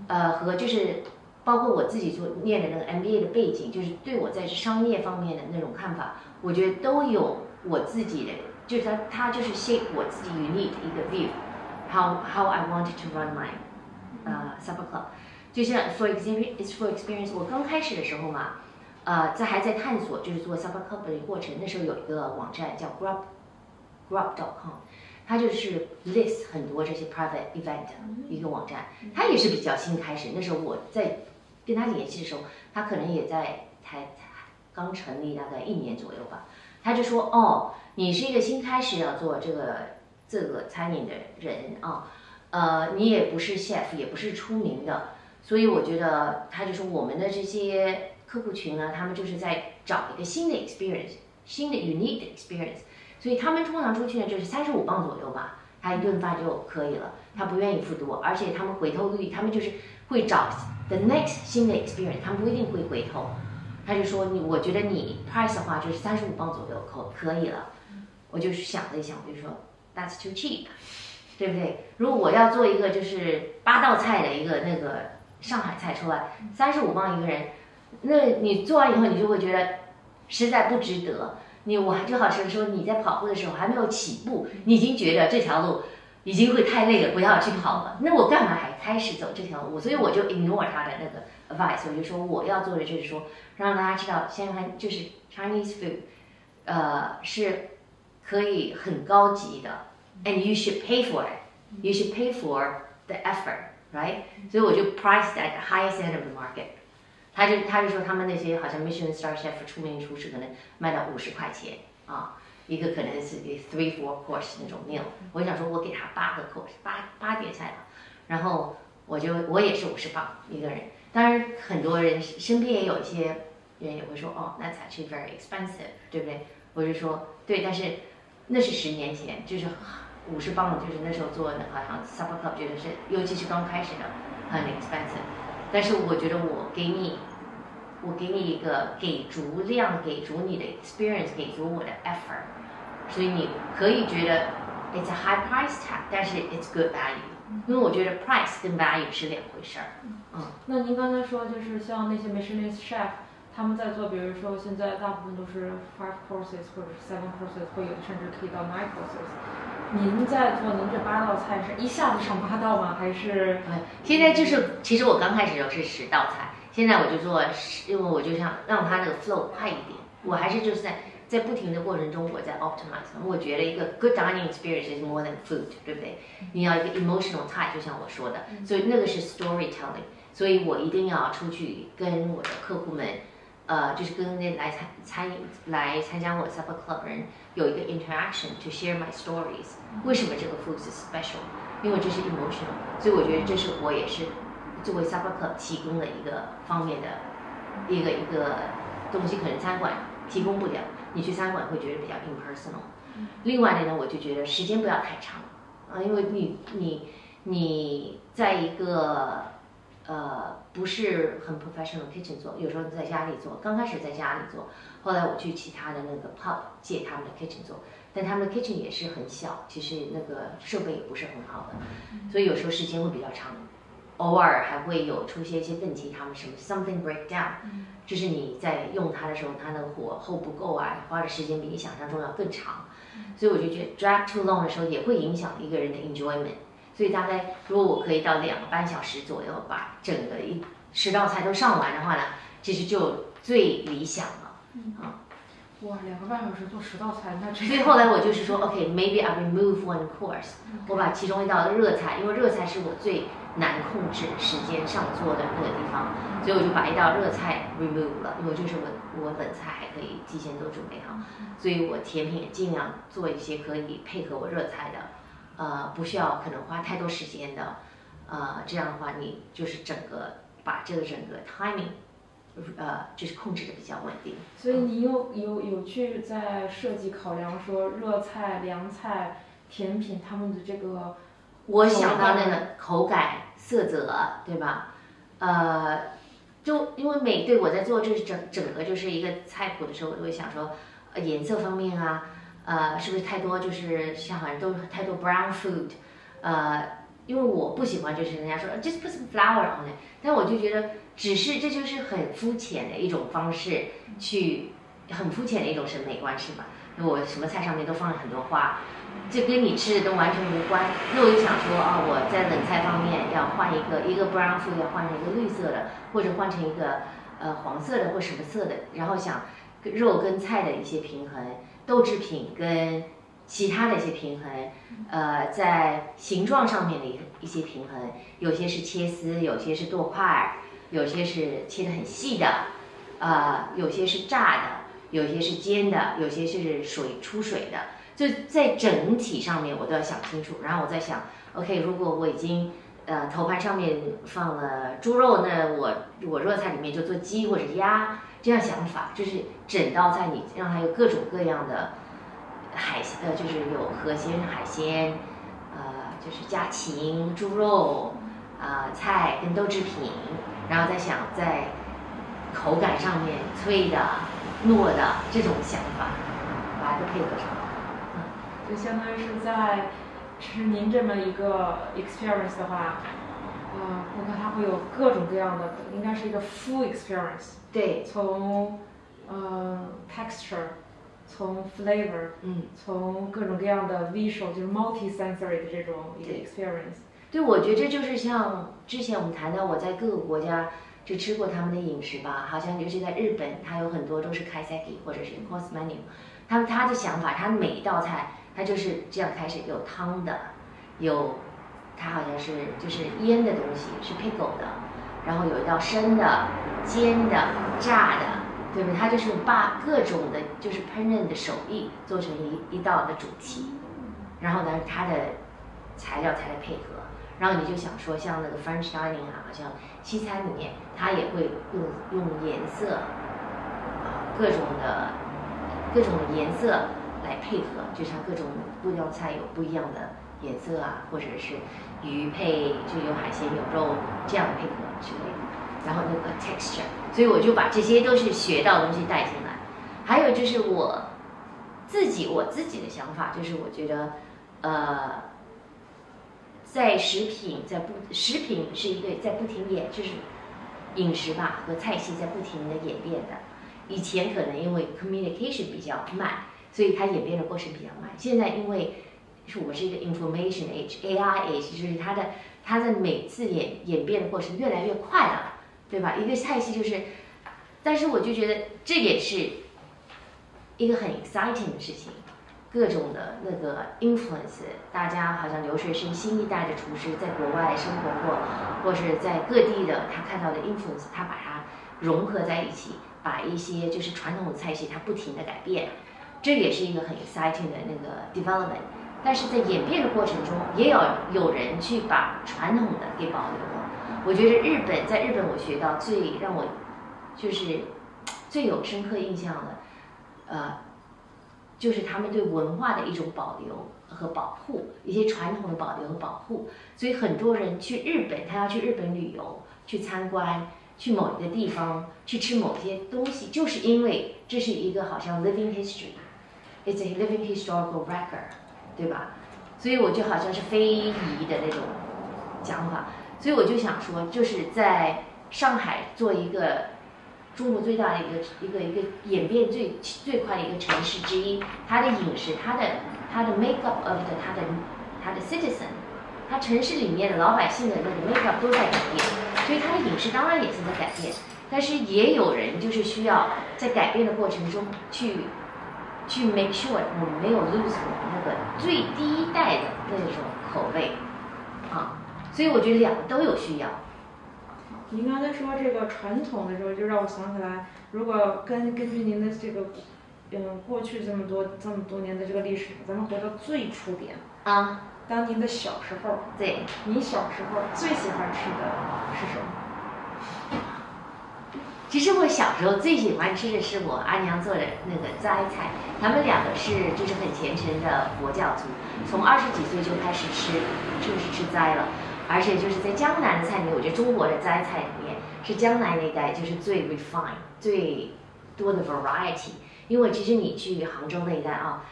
呃，和就是包括我自己做念的那个 MBA 的背景，就是对我在商业方面的那种看法，我觉得都有我自己的，就是他他就是 shape 我自己 unique 一个 view，how how I wanted to run my 呃 supper club，就像 for experience for experience，我刚开始的时候嘛，呃，在还在探索就是做 supper club 的过程，那时候有一个网站叫 Grub。Grub.com，它就是 list 很多这些 private event 一个网站，它也是比较新开始。那时候我在跟他联系的时候，他可能也在才刚成立大概一年左右吧。他就说：“哦，你是一个新开始要做这个这个餐饮的人啊，呃，你也不是 chef，也不是出名的，所以我觉得他就说我们的这些客户群呢，他们就是在找一个新的 experience，新的 unique experience。”所以他们通常出去呢，就是三十五磅左右吧，他一顿饭就可以了，他不愿意付多，而且他们回头率，他们就是会找 the next 新的 experience，他们不一定会回头。他就说你，我觉得你 price 的话就是三十五磅左右可可以了。我就想了一想，我就说 that's too cheap，对不对？如果我要做一个就是八道菜的一个那个上海菜出来，三十五磅一个人，那你做完以后你就会觉得实在不值得。你我就好像说你在跑步的时候还没有起步，你已经觉得这条路已经会太累了，不要去跑了。那我干嘛还开始走这条路？所以我就 ignore 他的那个 advice，我就说我要做的就是说让大家知道，先看就是 Chinese food，呃是可以很高级的，and you should pay for it，you should pay for the effort，right？所以我就 price at the highest end of the market。他就他就说他们那些好像 Michelin Star Chef 出名厨师可能卖到五十块钱啊，一个可能是 three four course 那种 meal，我想说我给他八个 course，八八碟菜吧，然后我就我也是五十磅一个人，当然很多人身边也有一些人也会说哦，that's actually very expensive，对不对？我就说对，但是那是十年前，就是五十磅，就是那时候做的好像 supper club 觉得是，尤其是刚开始的很 expensive，但是我觉得我给你。我给你一个给足量，给足你的 experience，给足我的 effort，所以你可以觉得 it's a high price tag，但是 it's good value，因为我觉得 price 跟 value 是两回事儿。嗯，那您刚才说就是像那些 Michelin chef，他们在做，比如说现在大部分都是 five courses 或者是 seven courses，会有甚至可以到 nine courses。您在做，您这八道菜是一下子上八道吗？还是？对，现在就是其实我刚开始的时候是十道菜。现在我就做，因为我就想让它那个 flow 快一点。我还是就是在在不停的过程中，我在 optimize。我觉得一个 good dining experience is more than food，对不对？你要一个 emotional tie，就像我说的，所以那个是 storytelling。所以我一定要出去跟我的客户们，呃，就是跟那来参参来参加我 supper club 人有一个 interaction，to share my stories。为什么这个 food 是 special？因为这是 emotional。所以我觉得这是我也是。作为 supper club 提供的一个方面的一个一个东西，可能餐馆提供不了，你去餐馆会觉得比较 impersonal。另外的呢，我就觉得时间不要太长啊，因为你你你在一个呃不是很 professional kitchen 做，有时候在家里做，刚开始在家里做，后来我去其他的那个 pub 借他们的 kitchen 做，但他们的 kitchen 也是很小，其实那个设备也不是很好的，所以有时候时间会比较长。偶尔还会有出现一些问题，他们什么 something break down，就是你在用它的时候，它的火候不够啊，花的时间比你想象中要更长，所以我就觉得 drag too long 的时候也会影响一个人的 enjoyment。所以大概如果我可以到两个半小时左右把整个一十道菜都上完的话呢，其实就最理想了。啊。哇，两个半小时做十道菜，那所以后来我就是说，OK，maybe I remove one course，我把其中一道热菜，因为热菜是我最难控制时间上桌的那个地方，所以我就把一道热菜 remove 了，因为就是我我冷菜还可以提前都准备好，所以我甜品也尽量做一些可以配合我热菜的，呃，不需要可能花太多时间的，呃，这样的话你就是整个把这个整个 timing。呃，就是控制的比较稳定。所以你有有有去在设计考量说热菜、凉菜、甜品他们的这个，我想到那个口感、色泽，对吧？呃，就因为每对我在做这整整个就是一个菜谱的时候，我都会想说，呃，颜色方面啊，呃，是不是太多就是像好像都太多 brown food，呃，因为我不喜欢就是人家说 just put some flour on it，但我就觉得。只是这就是很肤浅的一种方式，去很肤浅的一种审美观是吧？那我什么菜上面都放了很多花，这跟你吃的都完全无关。那我就想说啊，我在冷菜方面要换一个，一个 brown food 要换成一个绿色的，或者换成一个呃黄色的或什么色的，然后想肉跟菜的一些平衡，豆制品跟其他的一些平衡，呃，在形状上面的一一些平衡，有些是切丝，有些是剁块。有些是切的很细的，呃，有些是炸的，有些是煎的，有些是水出水的，就在整体上面我都要想清楚。然后我在想，OK，如果我已经呃头盘上面放了猪肉，那我我热菜里面就做鸡或者鸭，这样想法就是整道菜你让它有各种各样的海鲜，呃，就是有河鲜海鲜，呃，就是家禽猪肉，啊，菜跟豆制品。然后再想在口感上面脆的、糯的这种想法，把它都配合上，嗯，就相当于是在吃您这么一个 experience 的话，呃，顾客他会有各种各样的，应该是一个 full experience。对。从呃 texture，从 flavor，嗯，从各种各样的 visual，就是 multi-sensory 的这种一个 experience。对，我觉得这就是像之前我们谈到我在各个国家就吃过他们的饮食吧，好像尤其在日本，它有很多都是开 seki 或者是 course menu，他们他的想法，他每一道菜他就是这样开始有汤的，有它好像是就是腌的东西是 pickle 的，然后有一道生的、煎的、炸的，对不对？它就是把各种的，就是烹饪的手艺做成一一道的主题，然后呢，它的材料才来配合。然后你就想说，像那个 French dining 啊，好像西餐里面，它也会用用颜色，啊，各种的各种颜色来配合，就像各种不一样菜有不一样的颜色啊，或者是鱼配就有海鲜有肉这样配合之类的。然后那个 texture，所以我就把这些都是学到的东西带进来。还有就是我自己我自己的想法，就是我觉得，呃，在食品在不食品是一个在不停演，就是饮食吧和菜系在不停的演变的。以前可能因为 communication 比较慢，所以它演变的过程比较慢。现在因为是我是一个 information age，AI age，就是它的它的每次演演变的过程越来越快了。对吧？一个菜系就是，但是我就觉得这也是一个很 exciting 的事情，各种的那个 influence，大家好像留学生新一代的厨师在国外生活过，或是在各地的他看到的 influence，他把它融合在一起，把一些就是传统的菜系它不停的改变，这也是一个很 exciting 的那个 development。但是在演变的过程中，也有有人去把传统的给保留了。我觉得日本在日本，我学到最让我就是 [tsk] 最有深刻印象的，呃，就是他们对文化的一种保留和保护，一些传统的保留和保护。所以很多人去日本，他要去日本旅游、去参观、去某一个地方、去吃某些东西，就是因为这是一个好像 living history，it's a living historical record，对吧？所以我就好像是非遗的那种讲法。所以我就想说，就是在上海做一个中国最大的一个一个一个演变最最快的一个城市之一，它的饮食，它的它的 make up of 的它的它的 citizen，它城市里面的老百姓的那个 make up 都在改变，所以它的饮食当然也是在改变，但是也有人就是需要在改变的过程中去去 make sure 我们没有 lose 我们那个最低一代的那种口味啊。所以我觉得两个都有需要。您刚才说这个传统的时候，就让我想起来，如果根根据您的这个，嗯，过去这么多这么多年的这个历史，咱们回到最初点啊，当您的小时候，对，您小时候最喜欢吃的是什么？其实我小时候最喜欢吃的是我阿娘做的那个斋菜，他们两个是就是很虔诚的佛教徒，从二十几岁就开始吃，就是吃斋了。而且就是在江南的菜里面，我觉得中国的斋菜里面是江南那一带就是最 refined 最多的 variety。因为其实你去杭州那一带啊，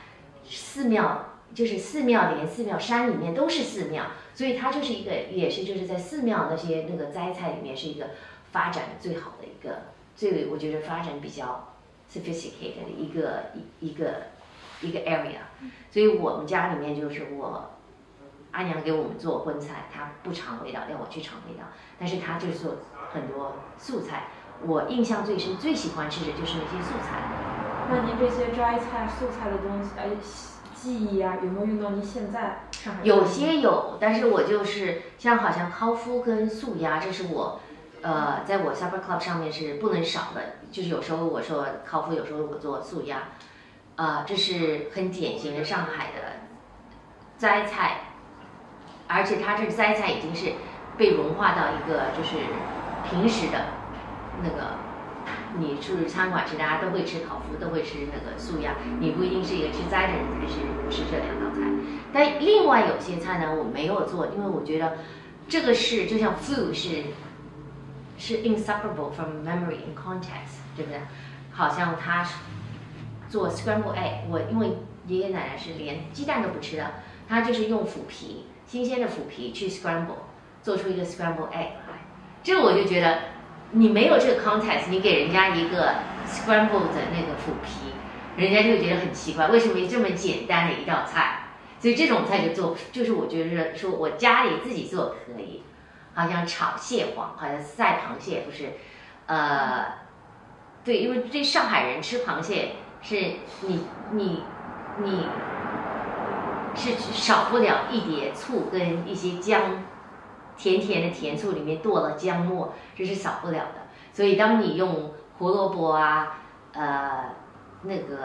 寺庙就是寺庙连寺庙山里面都是寺庙，所以它就是一个也是就是在寺庙那些那个斋菜里面是一个发展最好的一个最我觉得发展比较 sophisticated 的一个一一个一个 area。所以我们家里面就是我。阿娘给我们做荤菜，她不尝味道，让我去尝味道。但是她就是做很多素菜，我印象最深、最喜欢吃的就是那些素菜。那您这些斋菜、素菜的东西，哎，记忆啊，有没有用到您现在上海？有些有，但是我就是像好像烤麸跟素鸭，这是我，呃，在我 supper club 上面是不能少的。就是有时候我说烤麸，有时候我做素鸭，啊，这是很典型的上海的斋菜。而且它这个斋菜已经是被融化到一个就是平时的，那个你去餐馆吃，大家都会吃烤麸，都会吃那个素鸭，你不一定是一个吃斋的人才是吃这两道菜。但另外有些菜呢，我没有做，因为我觉得这个是就像 food 是是 inseparable from memory and context，对不对？好像他做 scramble egg，我因为爷爷奶奶是连鸡蛋都不吃的，他就是用腐皮。新鲜的腐皮去 scramble，做出一个 scramble egg 来，这我就觉得你没有这个 context，你给人家一个 scramble 的那个腐皮，人家就觉得很奇怪，为什么这么简单的一道菜？所以这种菜就做，就是我觉得说我家里自己做可以，好像炒蟹黄，好像赛螃蟹不是，呃，对，因为对上海人吃螃蟹是你你你。是少不了一碟醋跟一些姜，甜甜的甜醋里面剁了姜末，这是少不了的。所以当你用胡萝卜啊，呃那个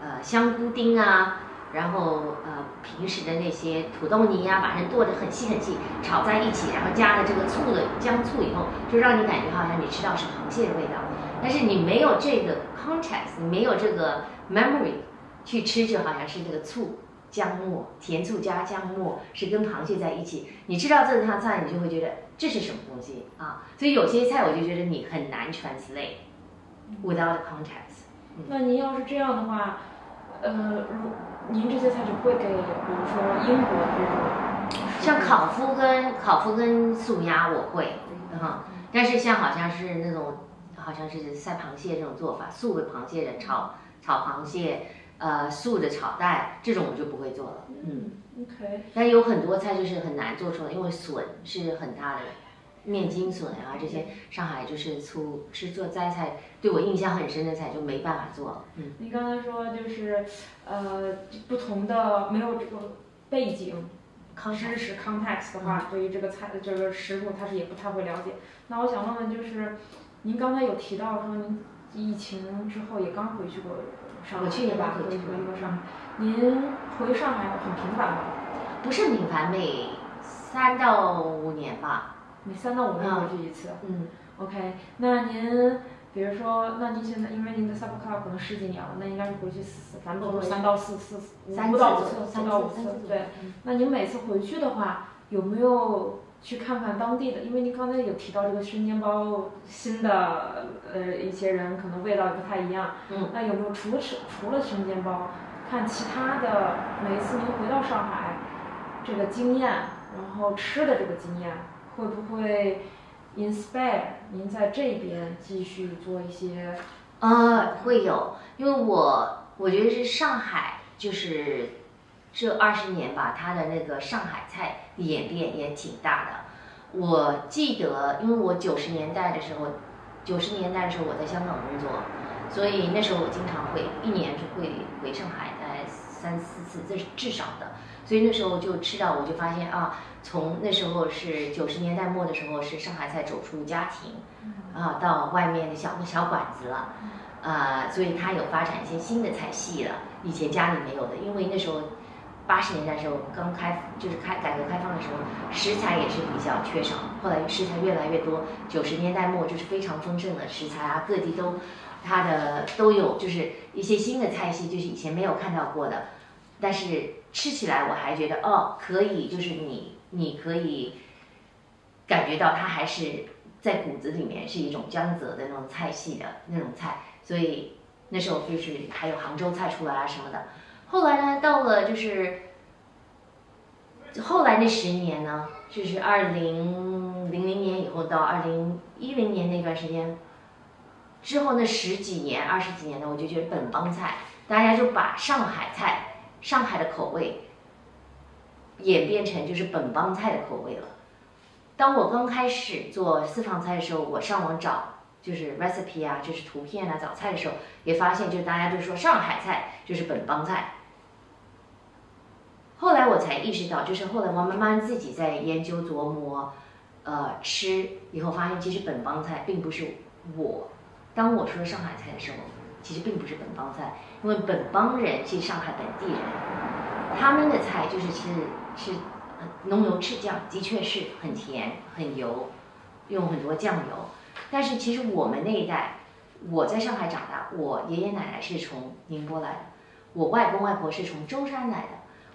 呃香菇丁啊，然后呃平时的那些土豆泥啊，把它剁得很细很细，炒在一起，然后加了这个醋的姜醋以后，就让你感觉好像你吃到是螃蟹的味道。但是你没有这个 context，你没有这个 memory 去吃，就好像是这个醋。姜末，甜醋加姜末是跟螃蟹在一起。你知道这道菜，你就会觉得这是什么东西啊？所以有些菜我就觉得你很难 translate without context。那您要是这样的话，呃，如您这些菜就不会给，比如说英国这种，像烤麸跟烤麸跟素鸭我会，哈，但是像好像是那种好像是塞螃蟹这种做法，素的螃蟹的炒炒螃蟹。呃，素的炒蛋这种我就不会做了，嗯，OK。但有很多菜就是很难做出来，因为笋是很大的，面筋笋啊这些，上海就是粗是做斋菜，对我印象很深的菜就没办法做。嗯，你刚才说就是呃不同的没有这个背景知识 context 的话，对于这个菜这个食物他是也不太会了解。那我想问问就是，您刚才有提到说您疫情之后也刚回去过上海。我去年吧，回回过上海。您回上海很频繁吗？不是频繁，每三到五年吧。每三到五年回去一次。嗯。OK，那您比如说，那您现在因为您的 Supper Club 可能十几年了，那应该是回去四，反正三到四四五到五次，三到五次。对。那您每次回去的话，有没有？去看看当地的，因为您刚才有提到这个生煎包，新的呃一些人可能味道也不太一样。嗯。那有没有除了吃除了生煎包，看其他的每一次您回到上海，这个经验，然后吃的这个经验，会不会 inspire 您在这边继续做一些？呃，会有，因为我我觉得是上海就是。这二十年吧，它的那个上海菜演变也挺大的。我记得，因为我九十年代的时候，九十年代的时候我在香港工作，所以那时候我经常会一年就会回上海，概三四次，这是至少的。所以那时候就吃到，我就发现啊，从那时候是九十年代末的时候，是上海菜走出家庭，啊，到外面的小小馆子了，啊，所以它有发展一些新的菜系了，以前家里没有的，因为那时候。八十年代的时候，刚开就是开改革开放的时候，食材也是比较缺少。后来食材越来越多，九十年代末就是非常丰盛的食材啊，各地都它的都有，就是一些新的菜系，就是以前没有看到过的。但是吃起来我还觉得哦，可以，就是你你可以感觉到它还是在骨子里面是一种江浙的那种菜系的那种菜。所以那时候就是还有杭州菜出来啊什么的。后来呢，到了就是后来那十年呢，就是二零零零年以后到二零一零年那段时间之后那十几年、二十几年呢，我就觉得本帮菜，大家就把上海菜、上海的口味演变成就是本帮菜的口味了。当我刚开始做私房菜的时候，我上网找。就是 recipe 啊，就是图片啊，找菜的时候也发现，就是大家都说上海菜就是本帮菜。后来我才意识到，就是后来我慢慢自己在研究琢磨，呃，吃以后发现，其实本帮菜并不是我。当我说上海菜的时候，其实并不是本帮菜，因为本帮人是上海本地人，他们的菜就是其实是浓油赤酱，的确是很甜很油，用很多酱油。但是其实我们那一代，我在上海长大，我爷爷奶奶是从宁波来的，我外公外婆是从舟山来的，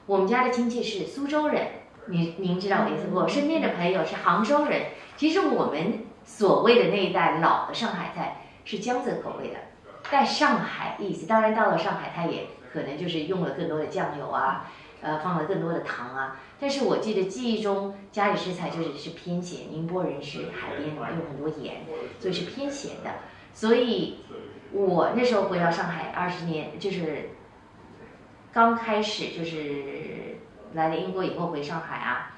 我们家的亲戚是苏州人，您您知道我意思不？我身边的朋友是杭州人。其实我们所谓的那一代老的上海菜是江浙口味的，带上海意思。当然到了上海，他也可能就是用了更多的酱油啊。呃，放了更多的糖啊，但是我记得记忆中家里食材就是是偏咸，宁波人是海边嘛，用很多盐，所以是偏咸的。所以，我那时候回到上海二十年，就是刚开始就是来了英国以后回上海啊，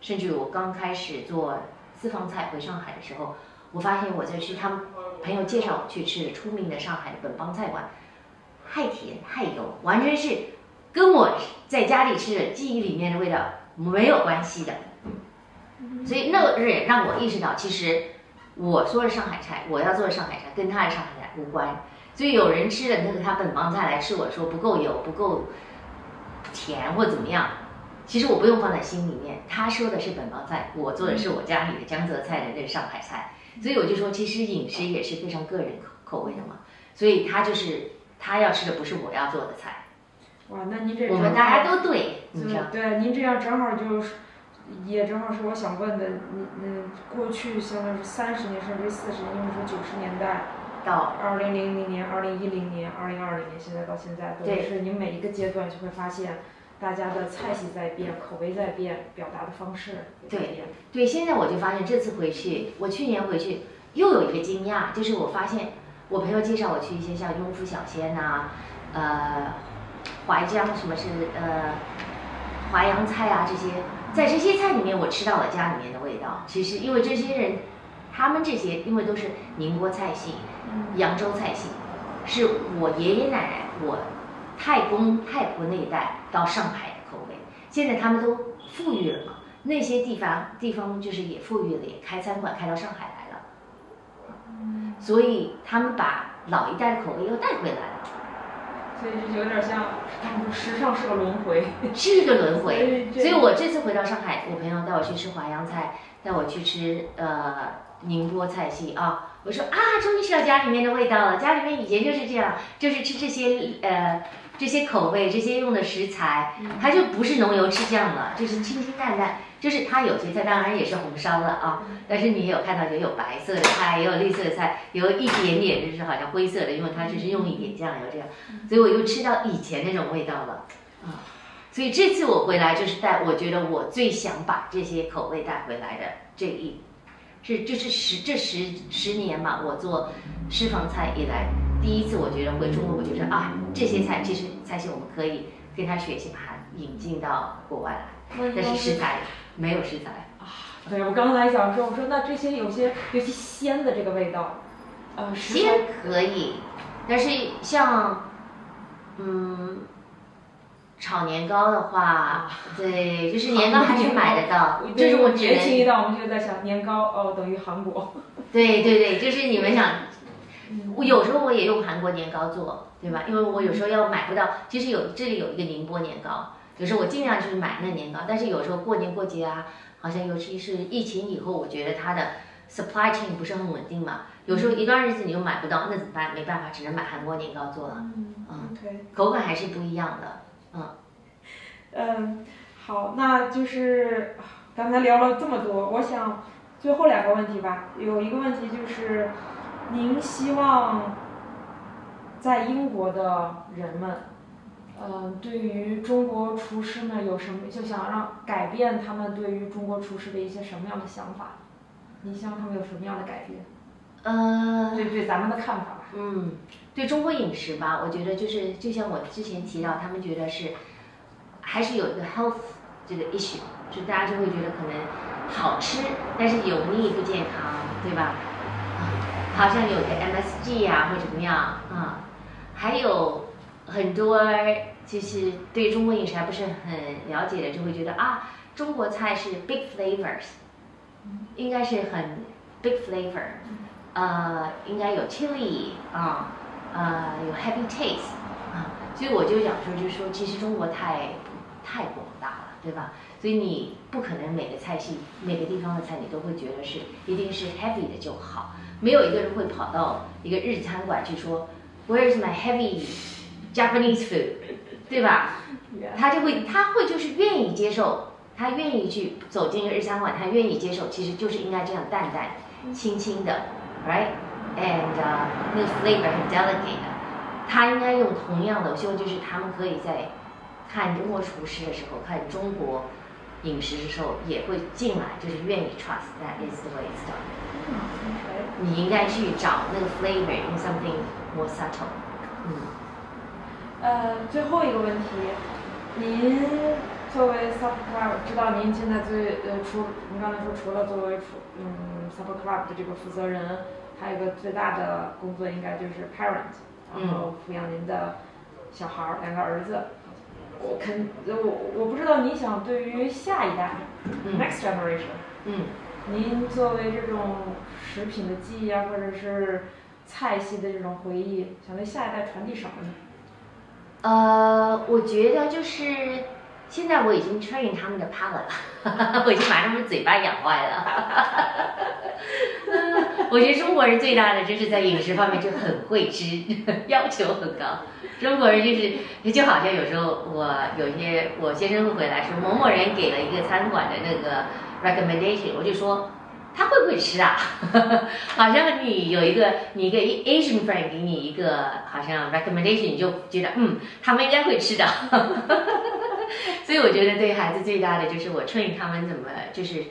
甚至我刚开始做私房菜回上海的时候，我发现我在去他们朋友介绍我去吃出名的上海的本帮菜馆，太甜太油，完全是。跟我在家里吃的记忆里面的味道没有关系的，所以那个日让我意识到，其实我说的上海菜，我要做的上海菜跟他的上海菜无关。所以有人吃了那个他本帮菜来吃我说不够油不够甜或怎么样，其实我不用放在心里面。他说的是本帮菜，我做的是我家里的江浙菜的那个上海菜，所以我就说其实饮食也是非常个人口口味的嘛。所以他就是他要吃的不是我要做的菜，哇，那您这我们大家都对，你知道对。您这样正好就是，也正好是我想问的，你嗯，过去相当于是三十年甚至四十年，因为说九十年代，到二零零零年、二零一零年、二零二零年，现在到现在，等于对是您每一个阶段就会发现，大家的菜系在变，口味在变，表达的方式在对变。对，现在我就发现这次回去，我去年回去又有一个惊讶，就是我发现我朋友介绍我去一些像庸福小鲜呐、呃，淮江什么是呃淮扬菜啊这些，在这些菜里面我吃到了家里面的味道。其实因为这些人，他们这些因为都是宁波菜系、扬州菜系，是我爷爷奶奶、我太公太婆那一代到上海的口味。现在他们都富裕了嘛，那些地方地方就是也富裕了，也开餐馆开到上海来了，所以他们把老一代的口味又带回来了，所以就有点像，他们说时尚是个轮回。是一个轮回。[laughs] 所以我这次回到上海，我朋友带我去吃淮扬菜，带我去吃呃宁波菜系啊。我说啊，终于吃到家里面的味道了。家里面以前就是这样，就是吃这些呃这些口味，这些用的食材，它就不是浓油赤酱了，就是清清淡淡。就是它有些菜当然也是红烧了啊，但是你也有看到也有白色的菜，也有绿色的菜，有一点点就是好像灰色的，因为它只是用一点酱油这样，所以我又吃到以前那种味道了啊。所以这次我回来就是带，我觉得我最想把这些口味带回来的这一，是就是十这十十年嘛，我做私房菜以来第一次，我觉得回中国，我觉得啊，这些菜其实菜系我们可以跟他学习，把它引进到国外来，但是食材没有食材啊。对，我刚才想说，我说那这些有些尤其鲜的这个味道，呃，鲜可以，但是像嗯炒年糕的话，对，就是年糕还是买得到，就是我只节庆一能到，我们就在想年糕哦，等于韩国。对对对，就是你们想，我有时候我也用韩国年糕做，对吧？因为我有时候要买不到，其实有这里有一个宁波年糕，有时候我尽量就是买那年糕，但是有时候过年过节啊，好像尤其是疫情以后，我觉得它的 supply chain 不是很稳定嘛，有时候一段日子你又买不到，那怎么办？没办法，只能买韩国年糕做了，嗯，OK，口感还是不一样的。嗯嗯，好，那就是刚才聊了这么多，我想最后两个问题吧。有一个问题就是，您希望在英国的人们，嗯、对于中国厨师们有什么，就想让改变他们对于中国厨师的一些什么样的想法？你希望他们有什么样的改变？呃，对对，咱们的看法吧。嗯，对中国饮食吧，我觉得就是就像我之前提到，他们觉得是还是有一个 health 这个 issue，就大家就会觉得可能好吃，但是油腻不健康，对吧？好像有个 MSG 啊、或者怎么样啊，还有很多就是对中国饮食还不是很了解的，就会觉得啊，中国菜是 big flavors，应该是很 big flavor。呃，应该有 chili 啊，呃，有 happy taste 啊，所以我就想说，就是说，其实中国太太广大了，对吧？所以你不可能每个菜系、每个地方的菜你都会觉得是一定是 heavy 的就好，没有一个人会跑到一个日餐馆去说 Where is my heavy Japanese food，对吧？他就会，他会就是愿意接受，他愿意去走进一个日餐馆，他愿意接受，其实就是应该这样淡淡、轻轻的，right？And、uh, 那个 flavor 很 delicate 的，他应该用同样的，我希望就是他们可以在看中国厨师的时候，看中国饮食的时候，也会进来，就是愿意 trust that is the way it's done。你应该去找那个 flavor in something more subtle。嗯。呃，最后一个问题，您作为 Supper Club，知道您现在最呃除您刚才说除了作为厨嗯 Supper Club 的这个负责人，还有一个最大的工作应该就是 parent，然后抚养您的小孩儿两个儿子。我肯我我不知道你想对于下一代、嗯 next generation，嗯您作为这种食品的记忆啊，或者是菜系的这种回忆，想为下一代传递什么呢？呃，我觉得就是现在我已经 train 他们的 palate 了，[laughs] 我已经把他们嘴巴养坏了。[laughs] 我觉得中国人最大的就是在饮食方面就很会吃，要求很高。中国人就是就好像有时候我有些我先生会回来说某某人给了一个餐馆的那个 recommendation，我就说他会不会吃啊？好像你有一个你一个 Asian friend 给你一个好像 recommendation，你就觉得嗯他们应该会吃的。所以我觉得对孩子最大的就是我 train 他们怎么就是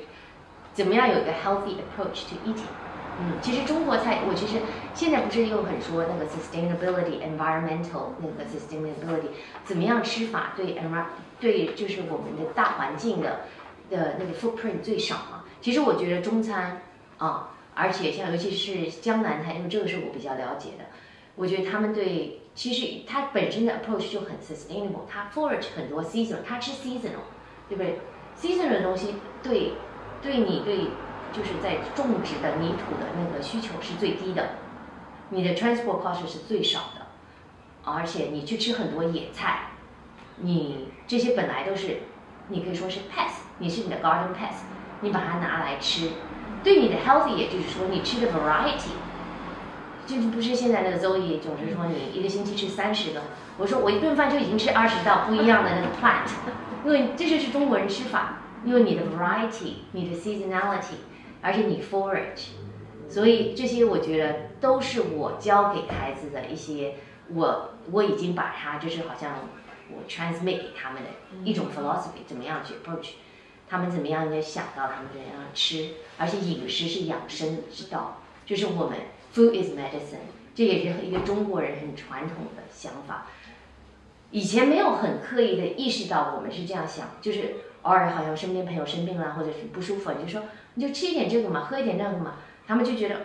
怎么样有一个 healthy approach to eating。嗯，其实中国菜，我其实现在不是又很说那个 sustainability、environmental 那个 sustainability 怎么样吃法对 envi 对就是我们的大环境的的那个 footprint 最少嘛？其实我觉得中餐啊，而且像尤其是江南菜，因为这个是我比较了解的，我觉得他们对其实它本身的 approach 就很 sustainable，它 forage 很多 seasonal，它吃 seasonal，对不对？seasonal 的东西对对你对。就是在种植的泥土的那个需求是最低的，你的 transport cost 是最少的，而且你去吃很多野菜，你这些本来都是，你可以说是 pest，你是你的 garden pest，你把它拿来吃，对你的 healthy，也就是说你吃的 variety，就是不是现在那个 Zoe 总是说你一个星期吃三十个，我说我一顿饭就已经吃二十道不一样的那个 plant，[laughs] 因为这就是中国人吃法，因为你的 variety，你的 seasonality。而且你 forage，所以这些我觉得都是我教给孩子的一些，我我已经把它就是好像我 transmit 给他们的一种 philosophy，怎么样去 approach，他们怎么样应该想到他们怎样吃，而且饮食是养生之道，就是我们 food is medicine，这也是一个中国人很传统的想法，以前没有很刻意的意识到我们是这样想，就是偶尔好像身边朋友生病了或者是不舒服，你就说。你就吃一点这个嘛，喝一点那个嘛，他们就觉得，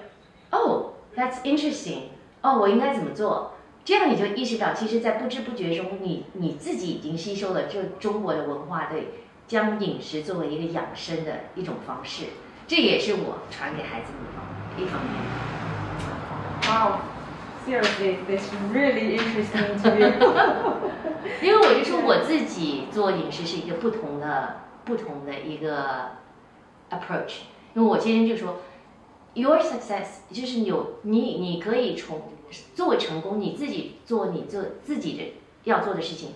哦，That's interesting，哦，我应该怎么做？这样你就意识到，其实，在不知不觉中，你你自己已经吸收了这中国的文化，对，将饮食作为一个养生的一种方式，这也是我传给孩子们的一方面。Wow, seriously, this really interesting to me. [laughs] 因为我就说我自己做饮食是一个不同的、不同的一个。approach，因为我今天就说，your success 就是有你，你可以从作为成功，你自己做你做自己的要做的事情，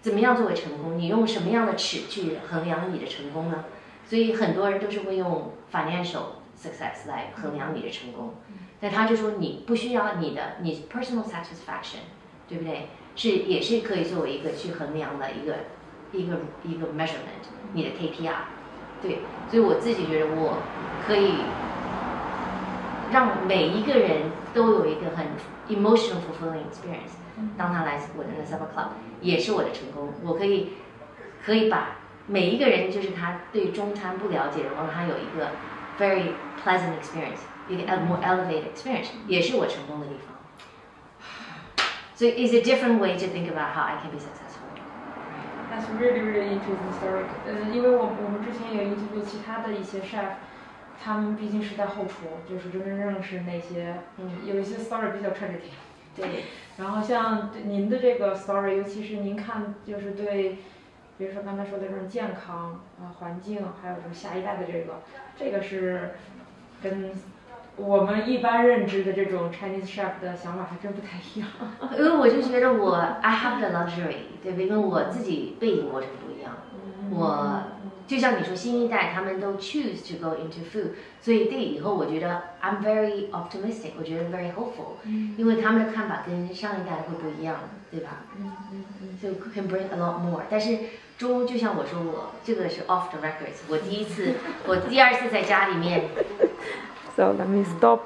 怎么样作为成功？你用什么样的尺去衡量你的成功呢？所以很多人都是会用 financial success 来衡量你的成功，但他就说你不需要你的你 personal satisfaction，对不对？是也是可以作为一个去衡量的一个一个一个 measurement，你的 KPI。对，所以我自己觉得我可以让每一个人都有一个很 emotional fulfilling experience。当他来我的那 supper club，也是我的成功。我可以可以把每一个人，就是他对中餐不了解的，让他有一个 very pleasant experience，一个 more elevated experience，也是我成功的地方。所以，is a different way to think about how I can be successful。That's really really interesting story。呃，因为我我们之前也 interview 其他的一些 chef，他们毕竟是在后厨，就是真真正正是那些，嗯，有一些 story 比较 tragic。 对。然后像您的这个 story，尤其是您看，就是对，比如说刚才说的这种健康啊、环境，还有这种下一代的这个，这个是跟。我们一般认知的这种 Chinese chef 的想法还真不太一样。[laughs] 因为我就觉得我 I have the luxury，对？因为我自己背景过程不一样。我就像你说，新一代他们都 choose to go into food，所以对以后我觉得 I'm very optimistic，我觉得 very hopeful，因为他们的看法跟上一代会不一样，对吧？嗯嗯嗯。So can bring a lot more。但是中就像我说，我这个是 off the records，我第一次，我第二次在家里面。So let me stop